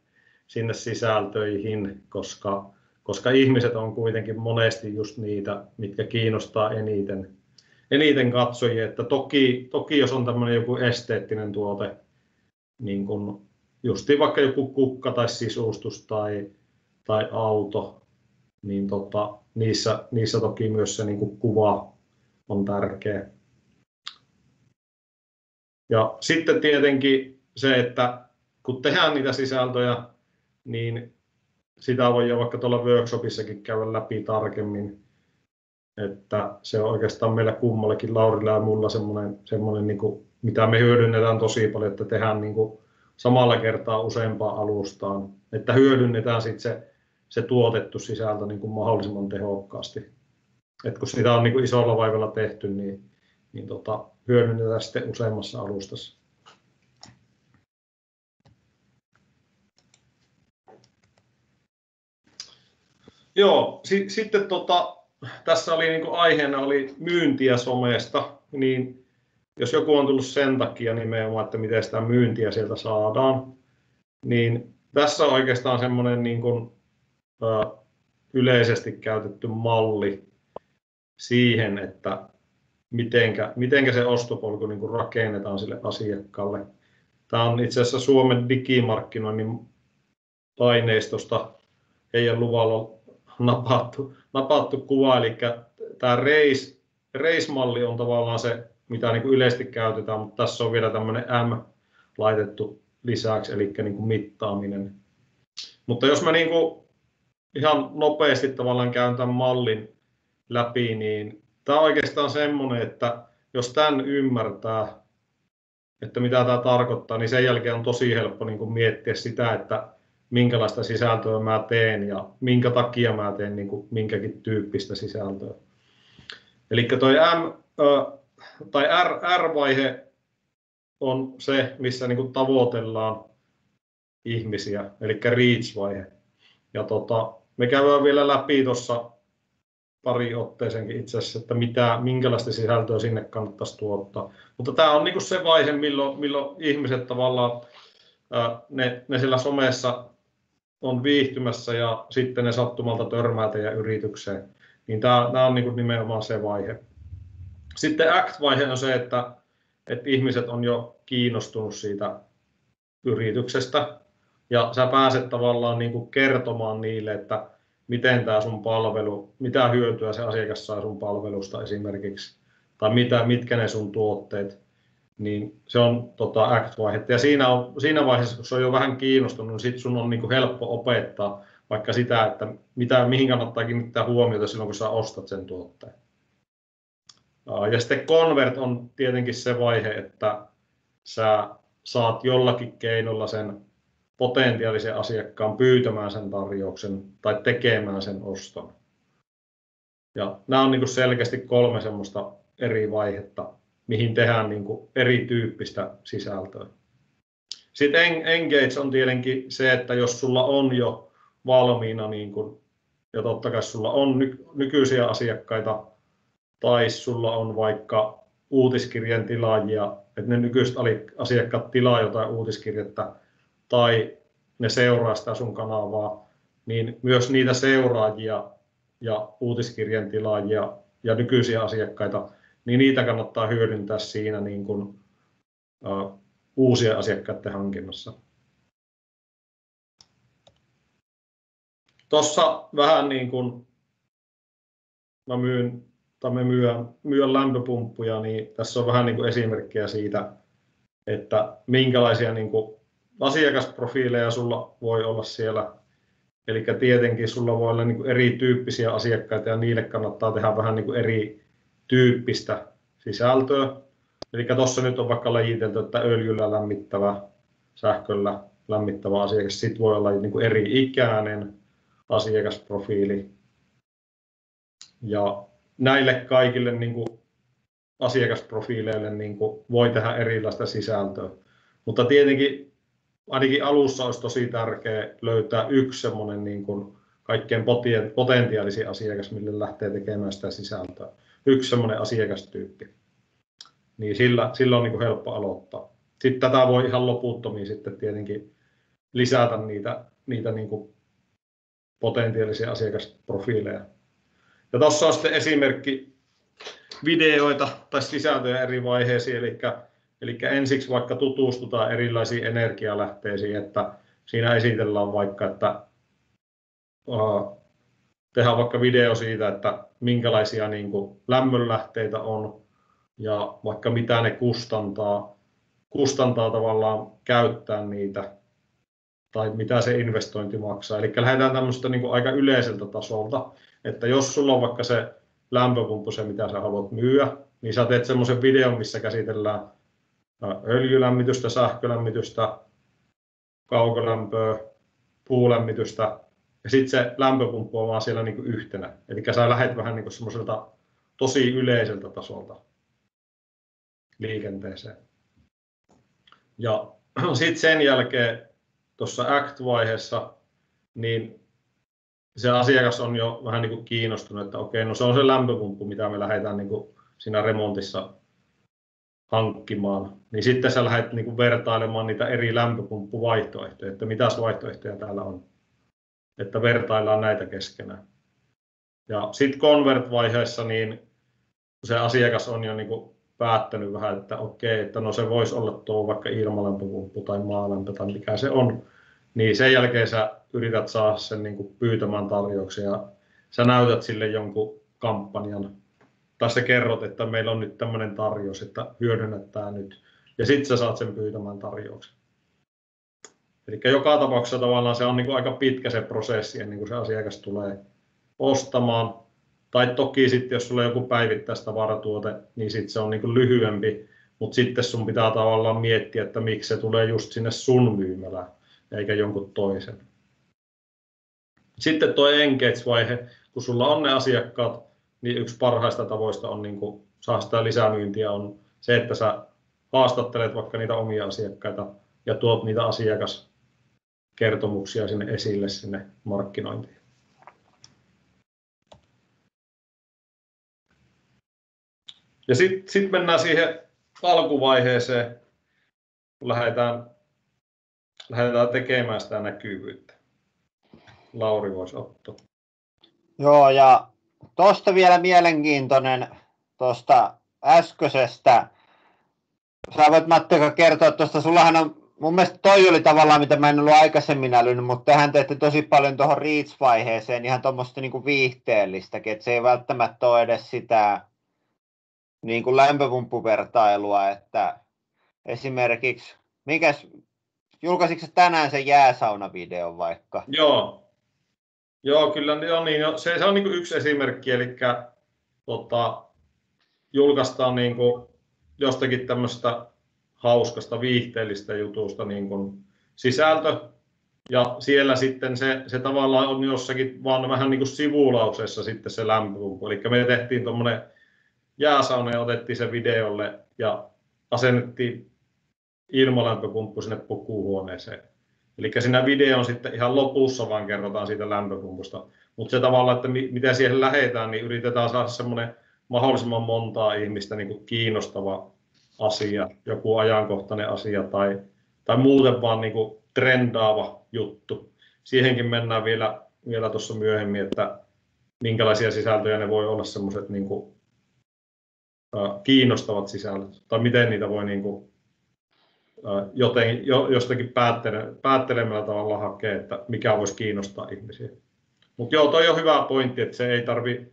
sinne sisältöihin, koska, koska ihmiset on kuitenkin monesti just niitä, mitkä kiinnostaa eniten, eniten katsojia. Että toki, toki jos on tämmöinen joku esteettinen tuote, niin kuin justiin vaikka joku kukka tai sisustus tai, tai auto, niin tota, niissä, niissä toki myös se niin kuva on tärkeä. Ja sitten tietenkin se, että kun tehdään niitä sisältöjä, niin sitä voi jo vaikka tuolla workshopissakin käydä läpi tarkemmin. Että se on oikeastaan meillä kummallekin, Laurilla ja mulla semmoinen, semmoinen niin kuin, mitä me hyödynnetään tosi paljon, että tehdään niin kuin samalla kertaa useampaan alustaan, että hyödynnetään sitten se, se tuotettu sisältö niin kuin mahdollisimman tehokkaasti. Et kun sitä on niin kuin isolla vaivalla tehty, niin, niin tota, hyödynnetään sitten useammassa alustassa. Joo, si- sitten tota, tässä oli niin aiheena oli myyntiä somesta, niin jos joku on tullut sen takia nimenomaan, että miten sitä myyntiä sieltä saadaan, niin tässä on oikeastaan semmoinen niin yleisesti käytetty malli siihen, että mitenkä, mitenkä se ostopolku niin rakennetaan sille asiakkaalle. Tämä on itse asiassa Suomen digimarkkinoinnin aineistosta heidän luvalla napattu, napattu kuva, eli tämä race, race-malli on tavallaan se, mitä niin kuin yleisesti käytetään, mutta tässä on vielä tämmöinen M laitettu lisäksi, eli niin kuin mittaaminen. Mutta jos mä niin kuin ihan nopeasti tavallaan käyn tämän mallin läpi, niin tämä on oikeastaan semmoinen, että jos tämän ymmärtää, että mitä tämä tarkoittaa, niin sen jälkeen on tosi helppo niin kuin miettiä sitä, että minkälaista sisältöä mä teen ja minkä takia mä teen niin kuin minkäkin tyyppistä sisältöä. Eli toi M, tai R, R-vaihe on se, missä niin kuin tavoitellaan ihmisiä, eli reach-vaihe. Ja tota, me käydään vielä läpi tuossa pari otteeseenkin itse asiassa, että mitä, minkälaista sisältöä sinne kannattaisi tuottaa. Mutta tämä on niin se vaihe, milloin, milloin ihmiset tavallaan, ne, ne siellä somessa on viihtymässä ja sitten ne sattumalta törmää teidän yritykseen. Niin tämä, tämä on niin nimenomaan se vaihe. Sitten ACT-vaihe on se, että, että ihmiset on jo kiinnostunut siitä yrityksestä ja sä pääset tavallaan niin kuin kertomaan niille, että miten tämä sun palvelu, mitä hyötyä se asiakas saa sun palvelusta esimerkiksi, tai mitä, mitkä ne sun tuotteet, niin se on tota, act-vaihetta. Ja siinä, on, siinä vaiheessa, kun se on jo vähän kiinnostunut, niin sit sun on niin kuin helppo opettaa vaikka sitä, että mitä, mihin kannattaa kiinnittää huomiota silloin, kun sä ostat sen tuotteen. Ja sitten convert on tietenkin se vaihe, että sä saat jollakin keinolla sen potentiaalisen asiakkaan pyytämään sen tarjouksen tai tekemään sen oston. Ja nämä on niin selkeästi kolme semmoista eri vaihetta, mihin tehdään niin erityyppistä sisältöä. Sitten Engage on tietenkin se, että jos sulla on jo valmiina, niin kuin, ja totta kai sulla on nykyisiä asiakkaita, tai sulla on vaikka uutiskirjan tilaajia, että ne nykyiset asiakkaat tilaa jotain uutiskirjettä, tai ne seuraa sitä sun kanavaa, niin myös niitä seuraajia ja uutiskirjan tilaajia ja nykyisiä asiakkaita, niin niitä kannattaa hyödyntää siinä niin kuin, uh, uusien asiakkaiden hankinnassa. Tuossa vähän niin kuin mä myyn, tai me myyn, myyn lämpöpumppuja, niin tässä on vähän niin kuin esimerkkejä siitä, että minkälaisia niin kuin asiakasprofiileja sulla voi olla siellä. Eli tietenkin sulla voi olla niin kuin erityyppisiä asiakkaita ja niille kannattaa tehdä vähän niin kuin eri tyyppistä sisältöä. Eli tuossa nyt on vaikka lajiteltu, että öljyllä lämmittävä, sähköllä lämmittävä asiakas. Sitten voi olla niin kuin eri ikäinen asiakasprofiili. Ja näille kaikille niin kuin asiakasprofiileille niin kuin voi tehdä erilaista sisältöä. Mutta tietenkin ainakin alussa olisi tosi tärkeää löytää yksi semmoinen niin kuin kaikkein potentiaalisin asiakas, mille lähtee tekemään sitä sisältöä. Yksi semmoinen asiakastyyppi. Niin sillä, sillä on niin kuin helppo aloittaa. Sitten tätä voi ihan loputtomiin sitten tietenkin lisätä niitä, niitä niin kuin potentiaalisia asiakasprofiileja. Ja tuossa on sitten esimerkki videoita tai sisältöjä eri vaiheisiin, eli Eli ensiksi vaikka tutustutaan erilaisiin energialähteisiin, että siinä esitellään vaikka, että uh, tehdään vaikka video siitä, että minkälaisia niin kuin, lämmönlähteitä on ja vaikka mitä ne kustantaa, kustantaa tavallaan käyttää niitä tai mitä se investointi maksaa. Eli lähdetään tämmöistä niin aika yleiseltä tasolta, että jos sulla on vaikka se lämpöpumppu, se mitä sä haluat myyä, niin sä teet semmoisen videon, missä käsitellään öljylämmitystä, sähkölämmitystä, kaukolämpöä, puulämmitystä ja sitten se lämpöpumppu on vaan siellä niin kuin yhtenä. Eli sä lähdet vähän niin kuin semmoiselta tosi yleiseltä tasolta liikenteeseen. Ja sitten sen jälkeen tuossa Act-vaiheessa, niin se asiakas on jo vähän niin kuin kiinnostunut, että okei, no se on se lämpöpumppu, mitä me lähdetään niin kuin siinä remontissa hankkimaan, niin sitten sä lähdet niin kuin vertailemaan niitä eri lämpöpumppuvaihtoehtoja, että mitä vaihtoehtoja täällä on, että vertaillaan näitä keskenään. Ja sitten convert-vaiheessa niin se asiakas on jo niin kuin päättänyt vähän, että okei, että no se voisi olla tuo vaikka ilmalämpöpumppu tai maalämpö tai mikä se on, niin sen jälkeen sä yrität saada sen niin kuin pyytämään tarjouksen ja sä näytät sille jonkun kampanjan tai sä kerrot, että meillä on nyt tämmöinen tarjous, että hyödynnät tämä nyt ja sitten sä saat sen pyytämään tarjouksen. Eli joka tapauksessa tavallaan se on niin kuin aika pitkä se prosessi ennen kuin se asiakas tulee ostamaan. Tai toki sitten, jos sulla on joku päivittäistavaratuote, niin sitten se on niin kuin lyhyempi, mutta sitten sun pitää tavallaan miettiä, että miksi se tulee just sinne sun myymälään, eikä jonkun toisen. Sitten tuo engage-vaihe, kun sulla on ne asiakkaat, niin yksi parhaista tavoista on niin kuin, saa sitä lisämyyntiä on se, että sä haastattelet vaikka niitä omia asiakkaita ja tuot niitä asiakaskertomuksia sinne esille sinne markkinointiin. Ja sitten sit mennään siihen alkuvaiheeseen, kun lähdetään, lähdetään tekemään sitä näkyvyyttä. Lauri voisi ottaa. Joo, ja tuosta vielä mielenkiintoinen tuosta äskeisestä. Sä voit Matti kertoa tuosta, sullahan on, mun mielestä toi oli tavallaan, mitä mä en ollut aikaisemmin älynyt, mutta tehän teette tosi paljon tuohon Reach-vaiheeseen ihan tuommoista niinku viihteellistäkin, että se ei välttämättä ole edes sitä niin kuin lämpöpumppuvertailua, että esimerkiksi, mikäs, julkaisitko tänään sen jääsaunavideon vaikka? Joo, Joo, kyllä joo, niin, se, se on niin yksi esimerkki, eli tota, julkaistaan niin kuin jostakin tämmöistä hauskasta viihteellistä jutusta niin kuin sisältö, ja siellä sitten se, se tavallaan on jossakin vaan vähän niin kuin sivulauseessa sitten se lämpöpumppu. Eli me tehtiin tuommoinen jääsauna ja otettiin se videolle ja asennettiin ilmalämpöpumppu sinne pukuhuoneeseen. Eli siinä videon sitten ihan lopussa vaan kerrotaan siitä lämpöpumpusta. Mutta se tavalla, että mi- miten siihen lähetään, niin yritetään saada semmoinen mahdollisimman montaa ihmistä niin kuin kiinnostava asia, joku ajankohtainen asia tai, tai muuten vaan niin kuin trendaava juttu. Siihenkin mennään vielä, vielä tuossa myöhemmin, että minkälaisia sisältöjä ne voi olla semmoiset niin kuin, kiinnostavat sisällöt, tai miten niitä voi niin kuin, joten, jostakin päättele, päättelemällä tavalla hakea, että mikä voisi kiinnostaa ihmisiä. Mutta joo, toi on hyvä pointti, että se ei tarvi,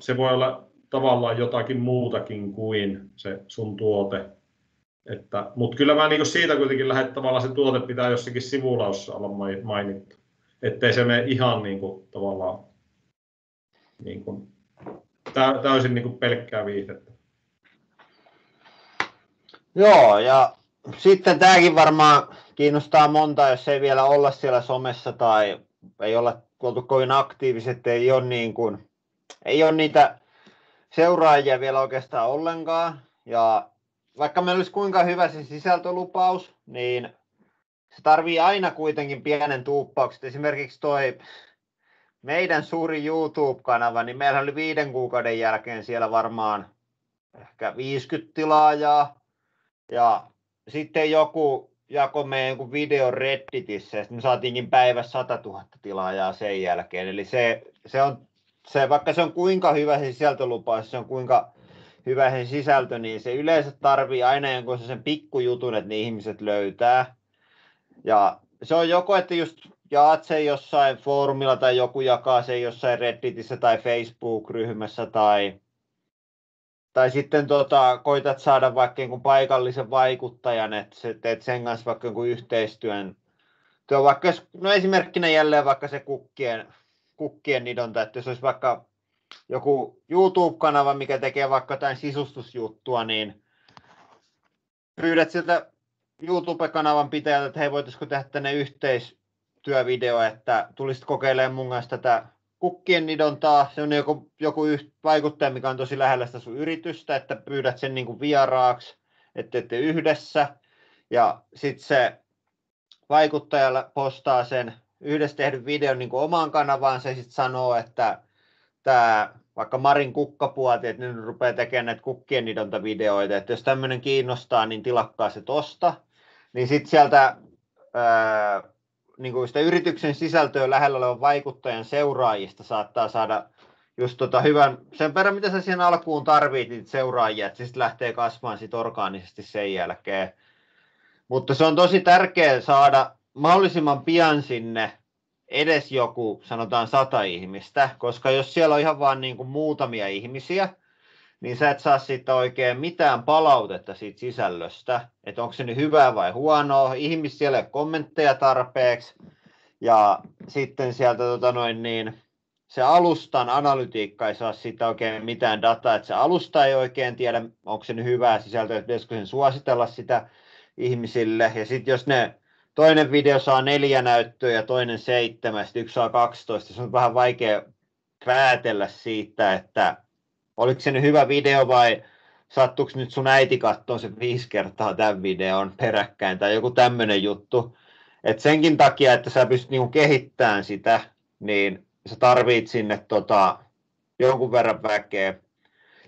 se voi olla tavallaan jotakin muutakin kuin se sun tuote. Että, mutta kyllä mä niin siitä kuitenkin lähden tavallaan se tuote pitää jossakin sivulaussa olla mainittu. Ettei se mene ihan niin kuin, tavallaan niin täysin niin kuin pelkkää viihdettä. Joo, ja sitten tämäkin varmaan kiinnostaa monta, jos ei vielä olla siellä somessa tai ei olla oltu kovin aktiiviset, ei ole, niin kuin, ei ole niitä seuraajia vielä oikeastaan ollenkaan. Ja vaikka meillä olisi kuinka hyvä se sisältölupaus, niin se tarvii aina kuitenkin pienen tuuppauksen. Esimerkiksi toi meidän suuri YouTube-kanava, niin meillä oli viiden kuukauden jälkeen siellä varmaan ehkä 50 tilaajaa. Ja sitten joku jako meidän joku video Redditissä, ja me saatiinkin päivässä 100 000 tilaajaa sen jälkeen. Eli se, se on, se, vaikka se on kuinka hyvä se sisältölupaus, se on kuinka hyvä se sisältö, niin se yleensä tarvii aina jonkun sen pikkujutun, että ne ihmiset löytää. Ja se on joko, että just jaat sen jossain foorumilla tai joku jakaa sen jossain Redditissä tai Facebook-ryhmässä tai tai sitten tota, koitat saada vaikka jonkun paikallisen vaikuttajan, että teet sen kanssa vaikka jonkun yhteistyön. Tuo vaikka, no esimerkkinä jälleen vaikka se kukkien, kukkien nidonta, että jos olisi vaikka joku YouTube-kanava, mikä tekee vaikka jotain sisustusjuttua, niin pyydät siltä YouTube-kanavan pitäjältä, että hei, voitaisiko tehdä tänne yhteistyövideo, että tulisit kokeilemaan mun kanssa tätä kukkien nidontaa, se on joku, joku vaikuttaja, mikä on tosi lähellä sitä sun yritystä, että pyydät sen niin kuin vieraaksi, että teette yhdessä, ja sitten se vaikuttajalle postaa sen yhdessä tehdyn videon niin kuin omaan kanavaan, se sitten sanoo, että tämä vaikka Marin kukkapuoti, että ne rupeaa tekemään näitä kukkien nidontavideoita, että jos tämmöinen kiinnostaa, niin tilakkaa se tosta. Niin sitten sieltä ää, niin kuin sitä yrityksen sisältöä lähellä olevan vaikuttajan seuraajista saattaa saada just tota hyvän, sen verran mitä sä siihen alkuun tarvitset seuraajia, että se sitten lähtee kasvamaan sit orgaanisesti sen jälkeen. Mutta se on tosi tärkeää saada mahdollisimman pian sinne edes joku, sanotaan sata ihmistä, koska jos siellä on ihan vaan niin kuin muutamia ihmisiä, niin sä et saa siitä oikein mitään palautetta siitä sisällöstä, että onko se nyt hyvää vai huonoa, ihmis siellä ei ole kommentteja tarpeeksi, ja sitten sieltä tota noin, niin, se alustan analytiikka ei saa siitä oikein mitään dataa, että se alusta ei oikein tiedä, onko se nyt hyvää sisältöä, pitäisikö sen suositella sitä ihmisille, ja sitten jos ne toinen video saa neljä näyttöä ja toinen seitsemän, sitten yksi saa 12, se on vähän vaikea päätellä siitä, että oliko se nyt hyvä video vai sattuuko nyt sun äiti katsoa se viisi kertaa tämän videon peräkkäin tai joku tämmöinen juttu. Et senkin takia, että sä pystyt niinku kehittämään sitä, niin sä tarvit sinne tota, jonkun verran väkeä.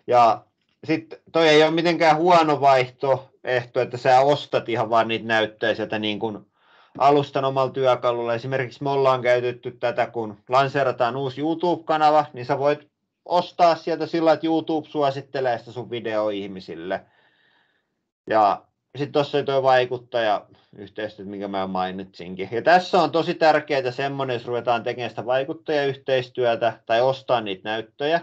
Ja sitten toi ei ole mitenkään huono vaihtoehto, että sä ostat ihan vaan niitä näyttöjä sieltä niin kuin alustan omalla työkalulla. Esimerkiksi me ollaan käytetty tätä, kun lanseerataan uusi YouTube-kanava, niin sä voit ostaa sieltä sillä, että YouTube suosittelee sitä sun video ihmisille. Ja sitten tuossa oli tuo vaikuttaja yhteistyö, minkä mä mainitsinkin. Ja tässä on tosi tärkeää semmoinen, jos ruvetaan tekemään sitä vaikuttajayhteistyötä tai ostaa niitä näyttöjä,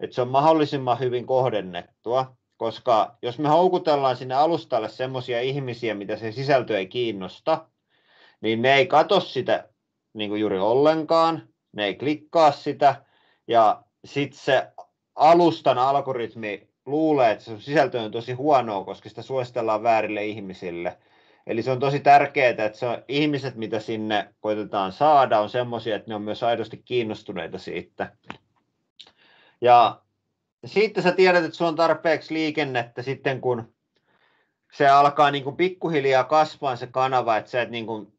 että se on mahdollisimman hyvin kohdennettua, koska jos me houkutellaan sinne alustalle semmoisia ihmisiä, mitä se sisältö ei kiinnosta, niin ne ei katso sitä niin kuin juuri ollenkaan, ne ei klikkaa sitä, ja sitten se alustan algoritmi luulee, että se sisältö on tosi huonoa, koska sitä suositellaan väärille ihmisille. Eli se on tosi tärkeää, että se on, ihmiset, mitä sinne koitetaan saada, on semmoisia, että ne on myös aidosti kiinnostuneita siitä. Ja sitten sä tiedät, että sulla on tarpeeksi liikennettä sitten, kun se alkaa niin kuin pikkuhiljaa kasvaa se kanava, että sä et niin kuin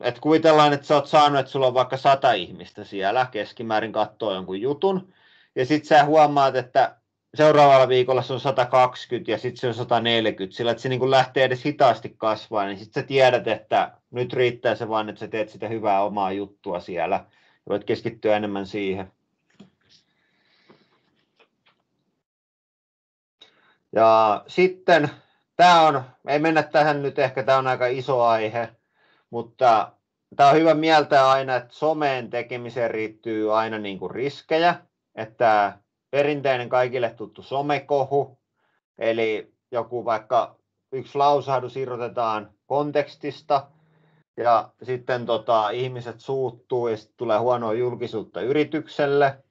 et kuvitellaan, että sä oot saanut, että sulla on vaikka sata ihmistä siellä keskimäärin katsoa jonkun jutun, ja sitten sä huomaat, että seuraavalla viikolla se on 120 ja sitten se on 140, sillä että se niin lähtee edes hitaasti kasvaa, niin sitten sä tiedät, että nyt riittää se vaan, että sä teet sitä hyvää omaa juttua siellä. Ja voit keskittyä enemmän siihen. Ja sitten tämä on, ei mennä tähän nyt ehkä, tämä on aika iso aihe, mutta tämä on hyvä mieltää aina, että someen tekemiseen riittyy aina niin kuin riskejä, että perinteinen kaikille tuttu somekohu, eli joku vaikka yksi lausahdus irrotetaan kontekstista ja sitten tota, ihmiset suuttuu ja sitten tulee huonoa julkisuutta yritykselle.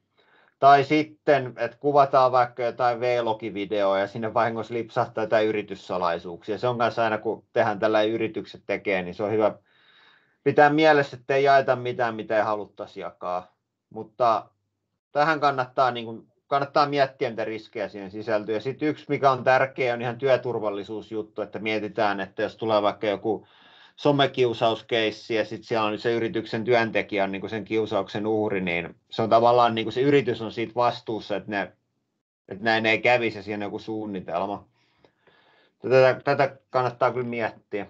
Tai sitten, että kuvataan vaikka jotain V-logivideoa ja sinne vahingossa lipsahtaa jotain yrityssalaisuuksia. Se on myös aina, kun tehdään tällä yritykset tekee, niin se on hyvä pitää mielessä, että ei jaeta mitään, mitä ei haluttaisi jakaa. Mutta tähän kannattaa, niin kuin, kannattaa miettiä, mitä riskejä siihen sisältyy. Ja sitten yksi, mikä on tärkeä, on ihan työturvallisuusjuttu, että mietitään, että jos tulee vaikka joku somekiusauskeissi ja sitten siellä on se yrityksen työntekijä niin kuin sen kiusauksen uhri, niin se on tavallaan niin kuin se yritys on siitä vastuussa, että, ne, että näin ei kävisi ja siinä on joku suunnitelma. Tätä, tätä kannattaa kyllä miettiä.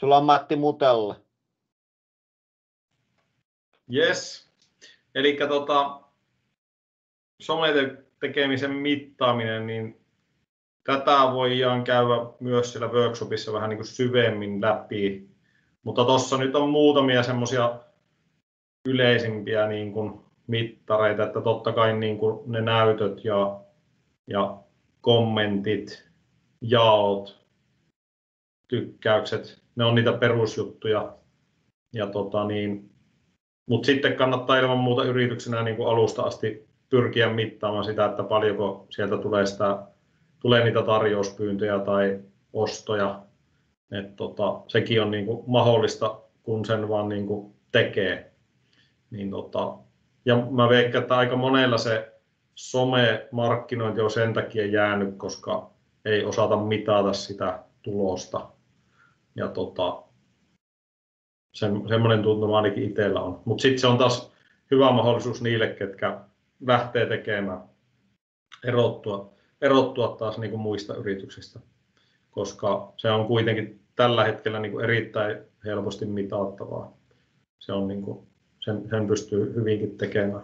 Sulla on Matti Mutella. Yes. Eli tota, tekemisen mittaaminen, niin tätä voidaan käydä myös siellä workshopissa vähän niin kuin syvemmin läpi. Mutta tuossa nyt on muutamia semmoisia yleisimpiä niin kuin mittareita, että totta kai niin kuin ne näytöt ja, ja kommentit, jaot, tykkäykset, ne on niitä perusjuttuja. Ja tota niin, mutta sitten kannattaa ilman muuta yrityksenä niin kuin alusta asti pyrkiä mittaamaan sitä, että paljonko sieltä tulee, sitä, tulee niitä tarjouspyyntöjä tai ostoja. Et tota, sekin on niin kuin mahdollista, kun sen vaan niin kuin tekee. Niin tota, ja mä veikkaan, että aika monella se some-markkinointi on sen takia jäänyt, koska ei osata mitata sitä tulosta. Ja tota, sen, semmoinen tuntuma ainakin itsellä on. Mutta sitten se on taas hyvä mahdollisuus niille, ketkä lähtee tekemään, erottua, erottua taas niin kuin muista yrityksistä, koska se on kuitenkin tällä hetkellä niin kuin erittäin helposti mitattavaa. se on niin kuin, sen, sen pystyy hyvinkin tekemään.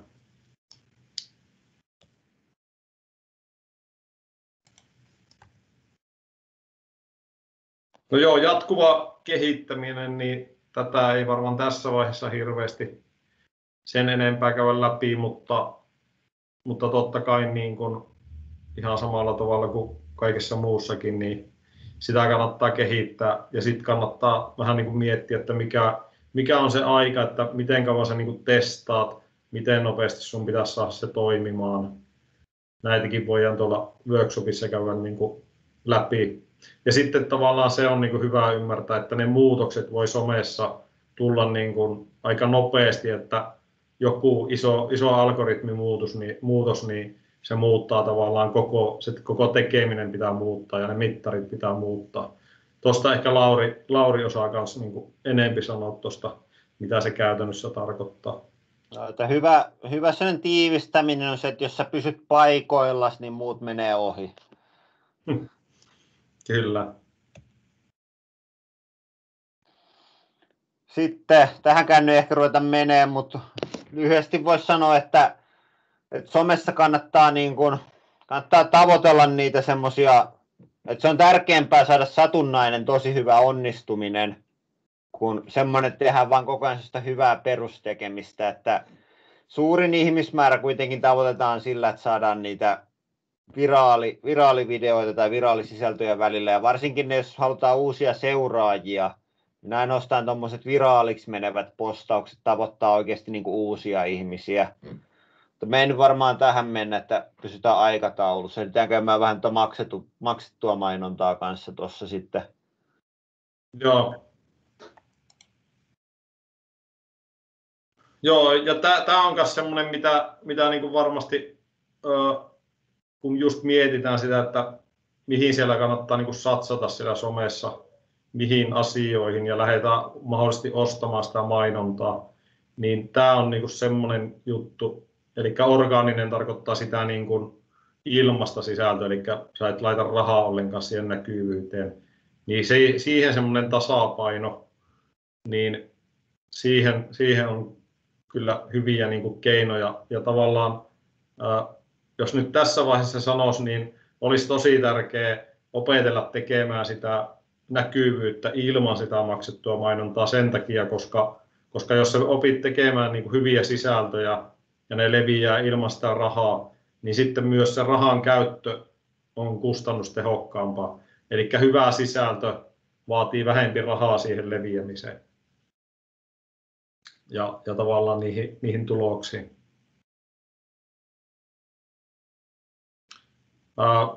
No joo, jatkuva kehittäminen, niin tätä ei varmaan tässä vaiheessa hirveästi sen enempää käydä läpi, mutta, mutta totta kai niin kuin ihan samalla tavalla kuin kaikessa muussakin, niin sitä kannattaa kehittää ja sitten kannattaa vähän niin kuin miettiä, että mikä, mikä on se aika, että miten kauan sä niin kuin testaat, miten nopeasti sun pitäisi saada se toimimaan. Näitäkin voidaan tuolla workshopissa käydä niin kuin läpi. Ja sitten tavallaan se on niin kuin hyvä ymmärtää, että ne muutokset voi somessa tulla niin kuin aika nopeasti, että joku iso, iso algoritmimuutos, niin, muutos, niin se muuttaa tavallaan koko, se koko tekeminen pitää muuttaa ja ne mittarit pitää muuttaa. Tuosta ehkä Lauri, Lauri osaa myös niin enempi sanoa tuosta, mitä se käytännössä tarkoittaa. No, että hyvä, hyvä sen tiivistäminen on se, että jos sä pysyt paikoilla, niin muut menee ohi. Kyllä. Sitten, tähänkään ei ehkä ruveta menee, mutta lyhyesti voisi sanoa, että, että somessa kannattaa, niin kuin, kannattaa tavoitella niitä semmoisia, että se on tärkeämpää saada satunnainen tosi hyvä onnistuminen, kun semmoinen tehdään vaan koko ajan sitä hyvää perustekemistä, että suurin ihmismäärä kuitenkin tavoitetaan sillä, että saadaan niitä viraali, viraalivideoita tai viraalisisältöjä välillä, ja varsinkin ne, jos halutaan uusia seuraajia, niin ainoastaan tuommoiset viraaliksi menevät postaukset tavoittaa oikeasti niin kuin uusia ihmisiä. Mutta me en varmaan tähän mennä, että pysytään aikataulussa. Yritetään käymään vähän maksettu, maksettua mainontaa kanssa tuossa sitten. Joo. Joo, ja tämä on myös semmoinen, mitä, mitä niin kuin varmasti, ö, kun just mietitään sitä, että mihin siellä kannattaa niin kuin satsata siellä somessa, mihin asioihin ja lähdetään mahdollisesti ostamaan sitä mainontaa, niin tämä on niinku semmoinen juttu, eli orgaaninen tarkoittaa sitä niin kuin ilmasta sisältöä, eli sä et laita rahaa ollenkaan siihen näkyvyyteen, niin se, siihen semmoinen tasapaino, niin siihen, siihen on kyllä hyviä niin kuin keinoja. Ja tavallaan ää, jos nyt tässä vaiheessa sanoisi, niin olisi tosi tärkeää opetella tekemään sitä näkyvyyttä ilman sitä maksettua mainontaa sen takia, koska, koska jos sä opit tekemään niin kuin hyviä sisältöjä ja ne leviää ilman sitä rahaa, niin sitten myös se rahan käyttö on kustannustehokkaampaa. Eli hyvä sisältö vaatii vähempi rahaa siihen leviämiseen ja, ja tavallaan niihin, niihin tuloksiin.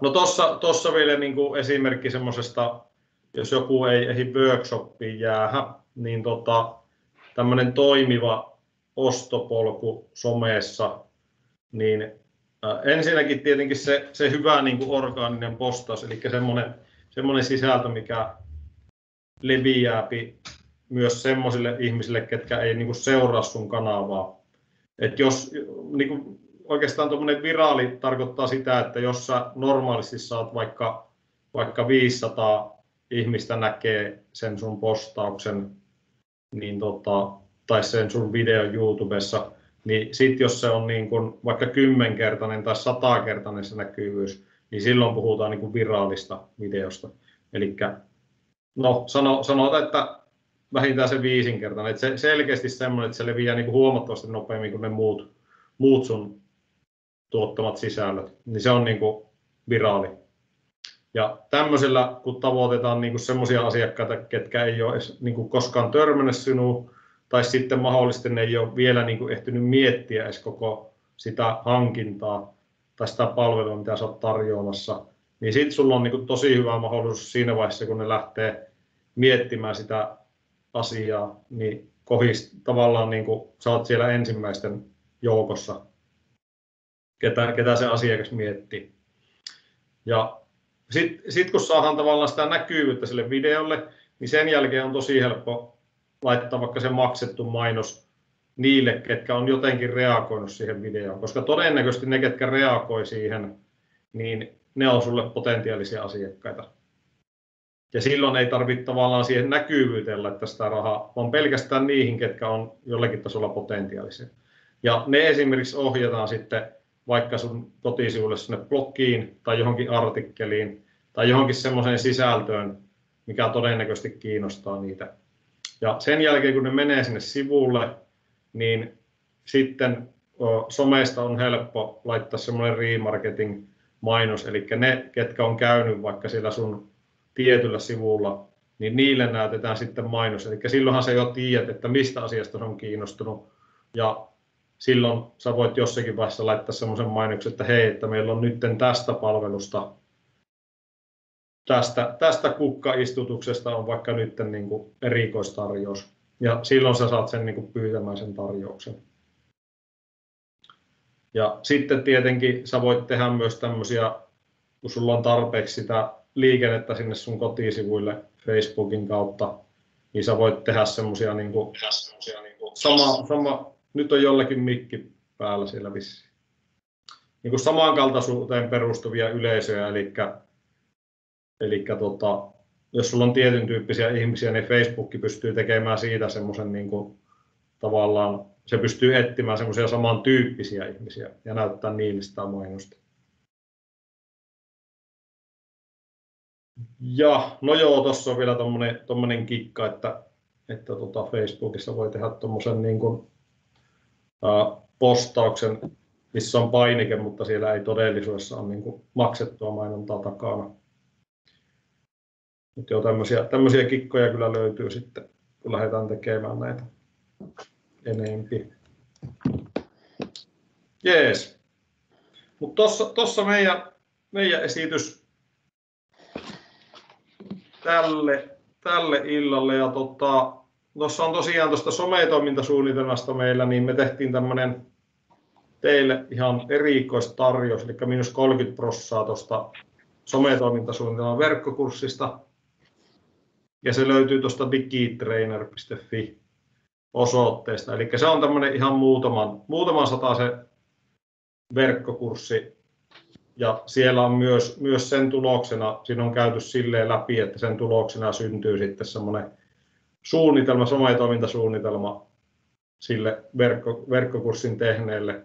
No tuossa vielä niin kuin esimerkki semmoisesta jos joku ei ehdi workshopiin jäädä, niin tota, tämmöinen toimiva ostopolku somessa, niin äh, ensinnäkin tietenkin se, se hyvä niin kuin orgaaninen postaus, eli semmoinen, semmoinen sisältö, mikä leviää myös semmoisille ihmisille, ketkä ei niin kuin seuraa sun kanavaa. Et jos niin kuin oikeastaan tuommoinen viraali tarkoittaa sitä, että jos sä normaalisti saat vaikka, vaikka 500 ihmistä näkee sen sun postauksen niin tota, tai sen sun video YouTubessa, niin sitten jos se on niin kun vaikka kymmenkertainen tai satakertainen se näkyvyys, niin silloin puhutaan niin kuin viraalista videosta. Eli no, sano, sanotaan, että vähintään se viisinkertainen. Että se selkeästi semmoinen, että se leviää niin kuin huomattavasti nopeammin kuin ne muut, muut sun tuottamat sisällöt. Niin se on niin kuin viraali. Ja tämmöisellä, kun tavoitetaan niin semmoisia asiakkaita, ketkä ei ole edes, niin kuin koskaan törmännyt sinuun, tai sitten mahdollisesti ne ei ole vielä niin kuin ehtinyt miettiä edes koko sitä hankintaa tai sitä palvelua, mitä sä oot tarjoamassa, niin sitten sulla on niin kuin tosi hyvä mahdollisuus siinä vaiheessa, kun ne lähtee miettimään sitä asiaa, niin kohist, tavallaan niin kuin, sä oot siellä ensimmäisten joukossa, ketä, ketä se asiakas miettii. Ja sitten sit kun saadaan tavallaan sitä näkyvyyttä sille videolle, niin sen jälkeen on tosi helppo laittaa vaikka se maksettu mainos niille, ketkä on jotenkin reagoinut siihen videoon, koska todennäköisesti ne, ketkä reagoi siihen, niin ne on sulle potentiaalisia asiakkaita. Ja silloin ei tarvitse tavallaan siihen näkyvyyteen laittaa sitä rahaa, vaan pelkästään niihin, ketkä on jollakin tasolla potentiaalisia. Ja ne esimerkiksi ohjataan sitten vaikka sun kotisivuille sinne blogiin tai johonkin artikkeliin tai johonkin semmoiseen sisältöön, mikä todennäköisesti kiinnostaa niitä. Ja sen jälkeen, kun ne menee sinne sivulle, niin sitten somesta on helppo laittaa semmoinen remarketing mainos, eli ne, ketkä on käynyt vaikka siellä sun tietyllä sivulla, niin niille näytetään sitten mainos. Eli silloinhan se jo tiedät, että mistä asiasta se on kiinnostunut. Ja silloin sä voit jossakin vaiheessa laittaa semmoisen mainoksen, että hei, että meillä on nyt tästä palvelusta, tästä, tästä kukkaistutuksesta on vaikka nyt niin kuin erikoistarjous. Ja silloin sä saat sen niin kuin pyytämään sen tarjouksen. Ja sitten tietenkin sä voit tehdä myös tämmöisiä, kun sulla on tarpeeksi sitä liikennettä sinne sun kotisivuille Facebookin kautta, niin sä voit tehdä semmoisia niin kuin, niin kuin sama, sama, nyt on jollakin mikki päällä siellä vissiin. Niin kuin samankaltaisuuteen perustuvia yleisöjä, eli, eli tota, jos sulla on tietyn tyyppisiä ihmisiä, niin Facebook pystyy tekemään siitä semmoisen niin kuin, tavallaan, se pystyy etsimään semmoisia samantyyppisiä ihmisiä ja näyttää niille sitä mainosta. Ja no joo, tuossa on vielä tuommoinen kikka, että, että tota Facebookissa voi tehdä tuommoisen niin kuin, postauksen, missä on painike, mutta siellä ei todellisuudessa ole niin maksettua mainontaa takana. Mutta joo, tämmöisiä, tämmöisiä kikkoja kyllä löytyy sitten, kun lähdetään tekemään näitä enempi. Jees. Mutta tuossa meidän, meidän esitys tälle, tälle illalle. Ja tota, tuossa on tosiaan tuosta sometoimintasuunnitelmasta meillä, niin me tehtiin tämmöinen teille ihan erikoistarjous, eli minus 30 prossaa tuosta sometoimintasuunnitelman verkkokurssista. Ja se löytyy tuosta digitrainer.fi osoitteesta. Eli se on tämmöinen ihan muutaman, muutaman se verkkokurssi, ja siellä on myös, myös sen tuloksena, siinä on käyty silleen läpi, että sen tuloksena syntyy sitten semmoinen suunnitelma, somatoimintasuunnitelma sille verkko, verkkokurssin tehneelle,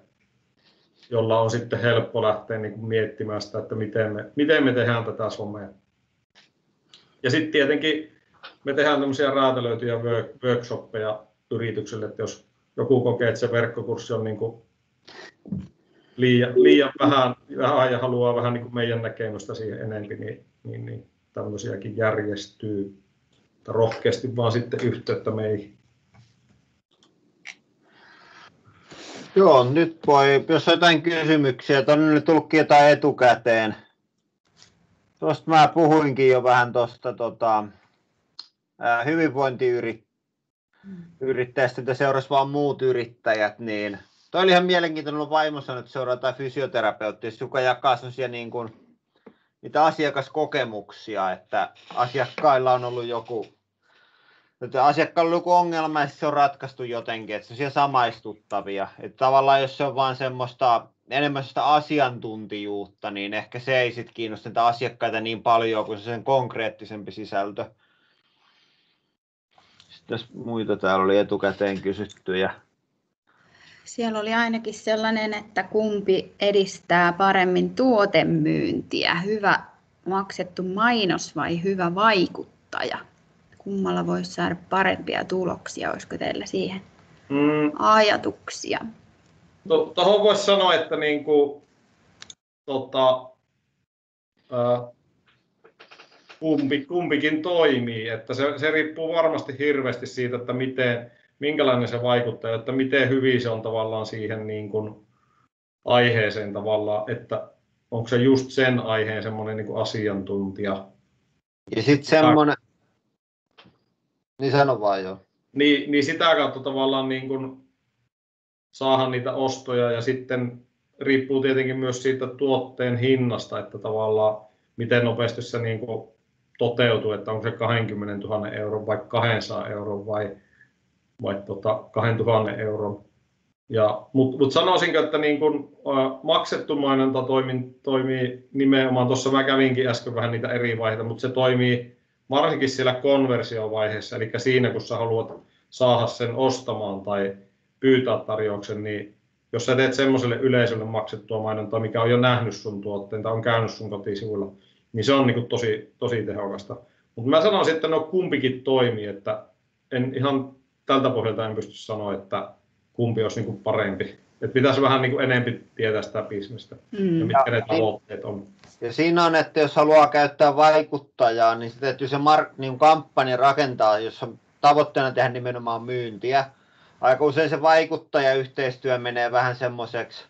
jolla on sitten helppo lähteä niin kuin miettimään sitä, että miten me, miten me tehdään tätä somea. Ja sitten tietenkin me tehdään tämmöisiä räätälöityjä workshoppeja yritykselle, että jos joku kokee, että se verkkokurssi on niin kuin liian, liian vähän, vähän ja haluaa vähän niin kuin meidän näkemystä siihen enempi, niin, niin, niin tämmöisiäkin järjestyy. Rohkeasti vaan sitten yhteyttä meihin. Joo, nyt voi, jos on jotain kysymyksiä, tuonne tullutkin jotain etukäteen. Tuosta mä puhuinkin jo vähän tuosta tota, hyvinvointiyrittäjästä, että seurasi vaan muut yrittäjät, niin Toi oli ihan mielenkiintoinen vaimo sanoi, että seuraa jotain fysioterapeuttia, joka jakaa sellaisia niin kuin, niitä asiakaskokemuksia, että asiakkailla on ollut joku, että asiakkailla on joku ongelma ja se on ratkaistu jotenkin, että se on samaistuttavia. Että tavallaan jos se on vain semmoista enemmän sitä asiantuntijuutta, niin ehkä se ei sitten kiinnosta niitä asiakkaita niin paljon kuin se sen konkreettisempi sisältö. Sitten muita täällä oli etukäteen kysyttyjä. Siellä oli ainakin sellainen, että kumpi edistää paremmin tuotemyyntiä, hyvä maksettu mainos vai hyvä vaikuttaja? Kummalla voisi saada parempia tuloksia? Olisiko teillä siihen mm. ajatuksia? Tuohon voisi sanoa, että niin kuin, tota, äh, kumpi, kumpikin toimii. Että se, se riippuu varmasti hirveästi siitä, että miten, minkälainen se vaikuttaa, että miten hyvin se on tavallaan siihen niin kuin aiheeseen tavallaan, että onko se just sen aiheen semmoinen niin kuin asiantuntija. Ja sitten semmoinen, niin sano vaan joo. Niin, niin sitä kautta tavallaan niin kuin saada niitä ostoja ja sitten riippuu tietenkin myös siitä tuotteen hinnasta, että tavallaan miten nopeasti se niin kuin toteutuu, että onko se 20 000 euron vai 200 euron vai vai tota 2000 euron. Ja, Mutta mut sanoisinko, että niin kun, ä, maksettu mainonta toimii, toimii nimenomaan, tuossa mä kävinkin äsken vähän niitä eri vaiheita, mutta se toimii varsinkin siellä konversiovaiheessa, eli siinä kun sä haluat saada sen ostamaan tai pyytää tarjouksen, niin jos sä teet semmoiselle yleisölle maksettua mainontaa, mikä on jo nähnyt sun tuotteen tai on käynyt sun kotisivuilla, niin se on niin tosi, tosi tehokasta. Mutta mä sanon sitten, että no kumpikin toimii, että en ihan tältä pohjalta en pysty sanoa, että kumpi olisi niin kuin parempi. Että pitäisi vähän niin kuin enemmän tietää sitä bisnestä mm. ja mitkä ne tavoitteet on. Ja siinä on, että jos haluaa käyttää vaikuttajaa, niin se täytyy se mark- niin kampanja rakentaa, jossa tavoitteena tehdä nimenomaan myyntiä. Aika usein se vaikuttajayhteistyö menee vähän semmoiseksi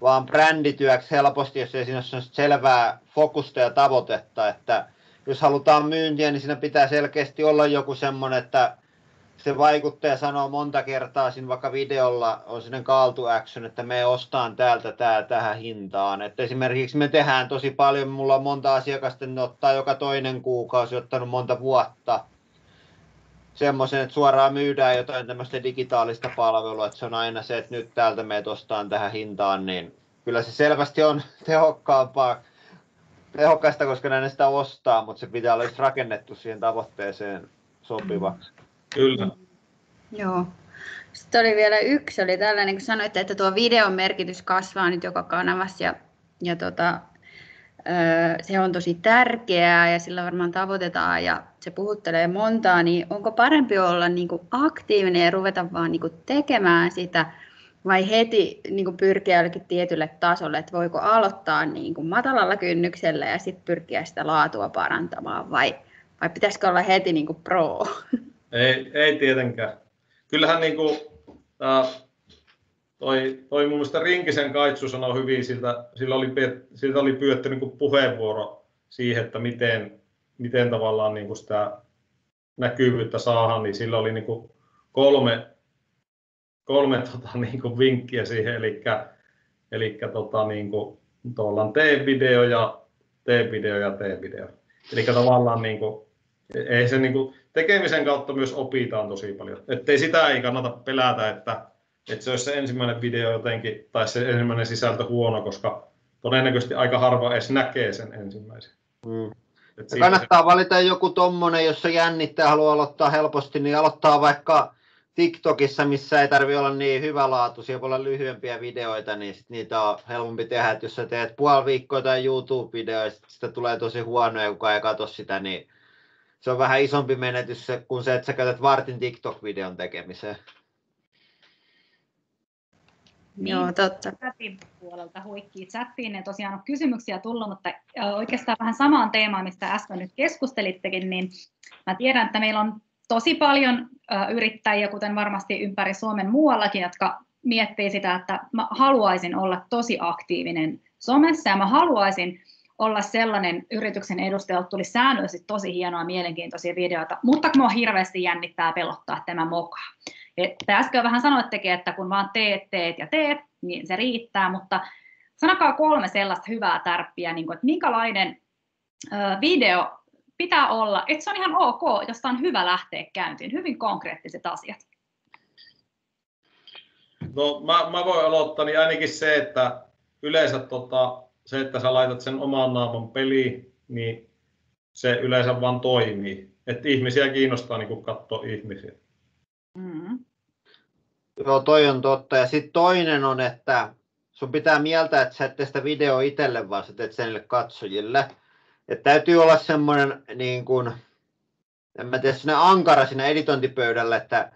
vaan brändityöksi helposti, jos ei siinä ole selvää fokusta ja tavoitetta, että jos halutaan myyntiä, niin siinä pitää selkeästi olla joku semmoinen, että se vaikuttaja sanoo monta kertaa siinä vaikka videolla on sinne call to action, että me ostaan täältä tää tähän hintaan. Että esimerkiksi me tehdään tosi paljon, mulla on monta asiakasta, ne ottaa joka toinen kuukausi, ottanut monta vuotta semmoisen, että suoraan myydään jotain tämmöistä digitaalista palvelua, että se on aina se, että nyt täältä me ostaan tähän hintaan, niin kyllä se selvästi on tehokkaampaa, tehokkaista, koska näin sitä ostaa, mutta se pitää olla rakennettu siihen tavoitteeseen sopivaksi. Kyllä. Joo. Sitten oli vielä yksi, oli tällainen, kun sanoitte, että tuo videon merkitys kasvaa nyt joka kanavassa ja, ja tota, se on tosi tärkeää ja sillä varmaan tavoitetaan ja se puhuttelee montaa, niin onko parempi olla niin kuin aktiivinen ja ruveta vaan niin kuin tekemään sitä vai heti niin kuin pyrkiä jollekin tietylle tasolle, että voiko aloittaa niin kuin matalalla kynnyksellä ja sitten pyrkiä sitä laatua parantamaan vai, vai pitäisikö olla heti niin kuin pro? Ei, ei tietenkään. Kyllähän niin kuin, äh, toi, toi mun mielestä Rinkisen Kaitsu sanoi hyvin, siltä, sillä oli, siltä oli pyydetty niin kuin puheenvuoro siihen, että miten, miten tavallaan niin kuin sitä näkyvyyttä saadaan, niin sillä oli niin kuin kolme, kolme tota, niin kuin vinkkiä siihen, eli, eli tota, niin kuin, tee video ja tee video ja tee video. Eli tavallaan niin kuin, ei se niin kuin, tekemisen kautta myös opitaan tosi paljon. Että sitä ei kannata pelätä, että, että se olisi se ensimmäinen video jotenkin, tai se ensimmäinen sisältö huono, koska todennäköisesti aika harva edes näkee sen ensimmäisen. Mm. kannattaa se... valita joku tommonen, jossa jännittää haluaa aloittaa helposti, niin aloittaa vaikka TikTokissa, missä ei tarvi olla niin hyvälaatuisia, voi olla lyhyempiä videoita, niin sit niitä on helpompi tehdä. Et jos sä teet puoli viikkoa tai YouTube-videoita, sitä tulee tosi huonoja, kukaan ei katso sitä, niin se on vähän isompi menetys kuin se, että sä käytät vartin TikTok-videon tekemiseen. Niin, Joo, totta. Chatin puolelta huikkii chattiin ja tosiaan on kysymyksiä tullut, mutta oikeastaan vähän samaan teemaan, mistä äsken nyt keskustelittekin, niin mä tiedän, että meillä on tosi paljon yrittäjiä, kuten varmasti ympäri Suomen muuallakin, jotka miettii sitä, että mä haluaisin olla tosi aktiivinen somessa ja mä haluaisin olla sellainen yrityksen edustaja, tuli säännöllisesti tosi hienoa, mielenkiintoisia videoita, mutta kun hirveästi jännittää pelottaa, tämä mokaa. Että äsken vähän sanoittekin, että kun vaan teet, teet ja teet, niin se riittää, mutta sanokaa kolme sellaista hyvää tärppiä, niin kuin, että minkälainen video pitää olla, että se on ihan ok, josta on hyvä lähteä käyntiin, hyvin konkreettiset asiat. No mä, mä voin aloittaa, niin ainakin se, että yleensä tota, se, että sä laitat sen oman naaman peliin, niin se yleensä vaan toimii. Että ihmisiä kiinnostaa niin katsoa ihmisiä. Mm. Joo, toi on totta. Ja sitten toinen on, että sun pitää mieltää, että sä et tee sitä video itselle, vaan sä teet sen katsojille. Että täytyy olla semmoinen, niin kuin, en mä tiedä, ankara siinä editointipöydällä, että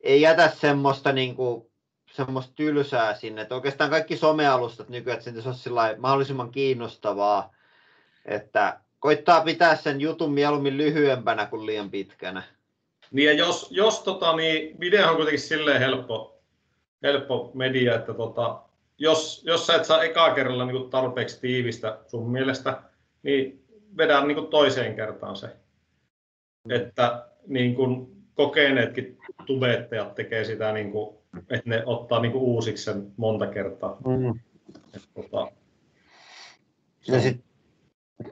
ei jätä semmoista niin kuin, semmoista tylsää sinne. Että oikeastaan kaikki somealustat nykyään, että se olisi mahdollisimman kiinnostavaa, että koittaa pitää sen jutun mieluummin lyhyempänä kuin liian pitkänä. Niin ja jos, jos tota, niin video on kuitenkin silleen helppo, helppo media, että tota, jos, jos sä et saa ekaa kerralla niin tarpeeksi tiivistä sun mielestä, niin vedä niin toiseen kertaan se. Että niin kuin kokeneetkin tubettajat tekee sitä niin kuin että ne ottaa niinku uusiksi sen monta kertaa. Mm. Et, tota, ja sit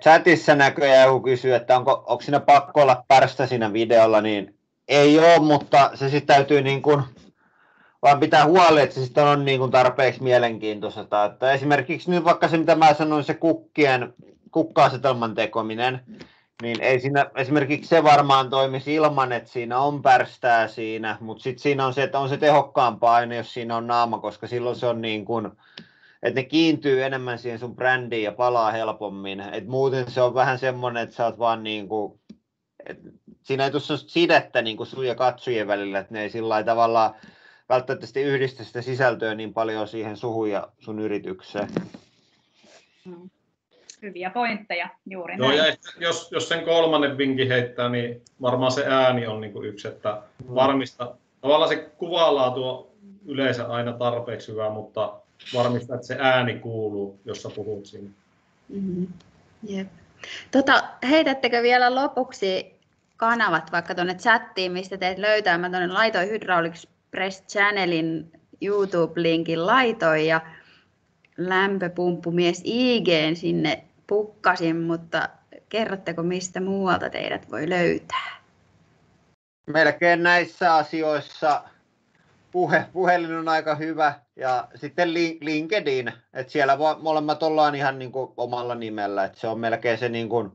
chatissa näköjään joku kysyy, että onko, onko siinä pakko olla pärstä siinä videolla, niin ei ole, mutta se sitten täytyy niin kuin, vaan pitää huoli, että se sitten on niin kuin tarpeeksi mielenkiintoista. Että esimerkiksi nyt vaikka se, mitä mä sanoin, se kukkien, kukka-asetelman tekominen, niin ei siinä, esimerkiksi se varmaan toimisi ilman, että siinä on pärstää siinä, mutta sitten siinä on se, että on se tehokkaampaa aina, jos siinä on naama, koska silloin se on niin kuin, että ne kiintyy enemmän siihen sun brändiin ja palaa helpommin. Et muuten se on vähän semmoinen, että sä oot vaan niin kuin, että siinä ei tule sidettä niin kuin sun ja katsojien välillä, että ne ei sillä tavalla välttämättä yhdistä sitä sisältöä niin paljon siihen suhun ja sun yritykseen. Mm hyviä pointteja juuri Joo, näin. Ja ehkä, jos, jos sen kolmannen vinkin heittää, niin varmaan se ääni on niin kuin yksi, että mm. varmista. Tavallaan se kuvalaatu on yleensä aina tarpeeksi hyvä, mutta varmista, että se ääni kuuluu, jos sä puhut siinä. Mm-hmm. Jep. Tota, heitättekö vielä lopuksi kanavat vaikka tuonne chattiin, mistä teet löytää? Mä tuonne laitoin Hydraulics Press Channelin YouTube-linkin laitoin ja lämpöpumppumies IG sinne pukkasin, mutta kerrotteko mistä muualta teidät voi löytää? Melkein näissä asioissa puhe, puhelin on aika hyvä ja sitten LinkedIn, että siellä molemmat ollaan ihan niin kuin omalla nimellä, että se on melkein se niin kuin,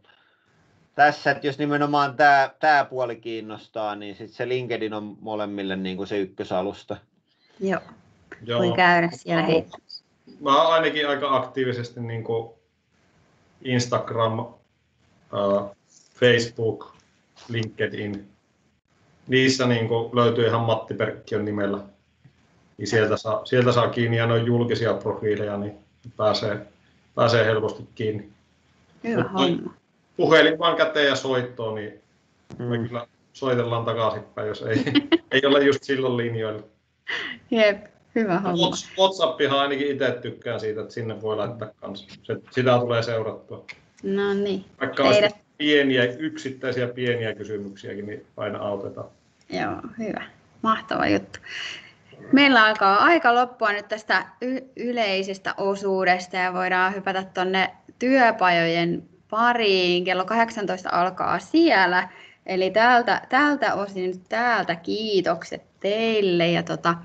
tässä, että jos nimenomaan tämä, tämä puoli kiinnostaa, niin sitten se LinkedIn on molemmille niin kuin se ykkösalusta. Joo, Joo. voi käydä siellä heittämässä. Mä ainakin aika aktiivisesti niin kuin Instagram, Facebook, LinkedIn. Niissä niin kuin löytyy ihan Matti Perkkiön nimellä. Niin sieltä, saa, sieltä saa kiinni ja noin julkisia profiileja, niin pääsee, pääsee helposti kiinni. Hyvä homma. Puhelin vaan käteen ja soittoon, niin mm. me kyllä soitellaan takaisinpäin, jos ei, ei ole just silloin linjoilla. Jep. Hyvä homma. WhatsAppihan ainakin itse tykkään siitä, että sinne voi laittaa kanssa. Sitä tulee seurattua. No niin. Vaikka Teidät... pieniä, yksittäisiä pieniä kysymyksiäkin, niin aina autetaan. Joo, hyvä. Mahtava juttu. Meillä alkaa aika loppua nyt tästä y- yleisestä osuudesta ja voidaan hypätä tuonne työpajojen pariin. Kello 18 alkaa siellä. Eli täältä, täältä osin täältä kiitokset teille. Ja tota,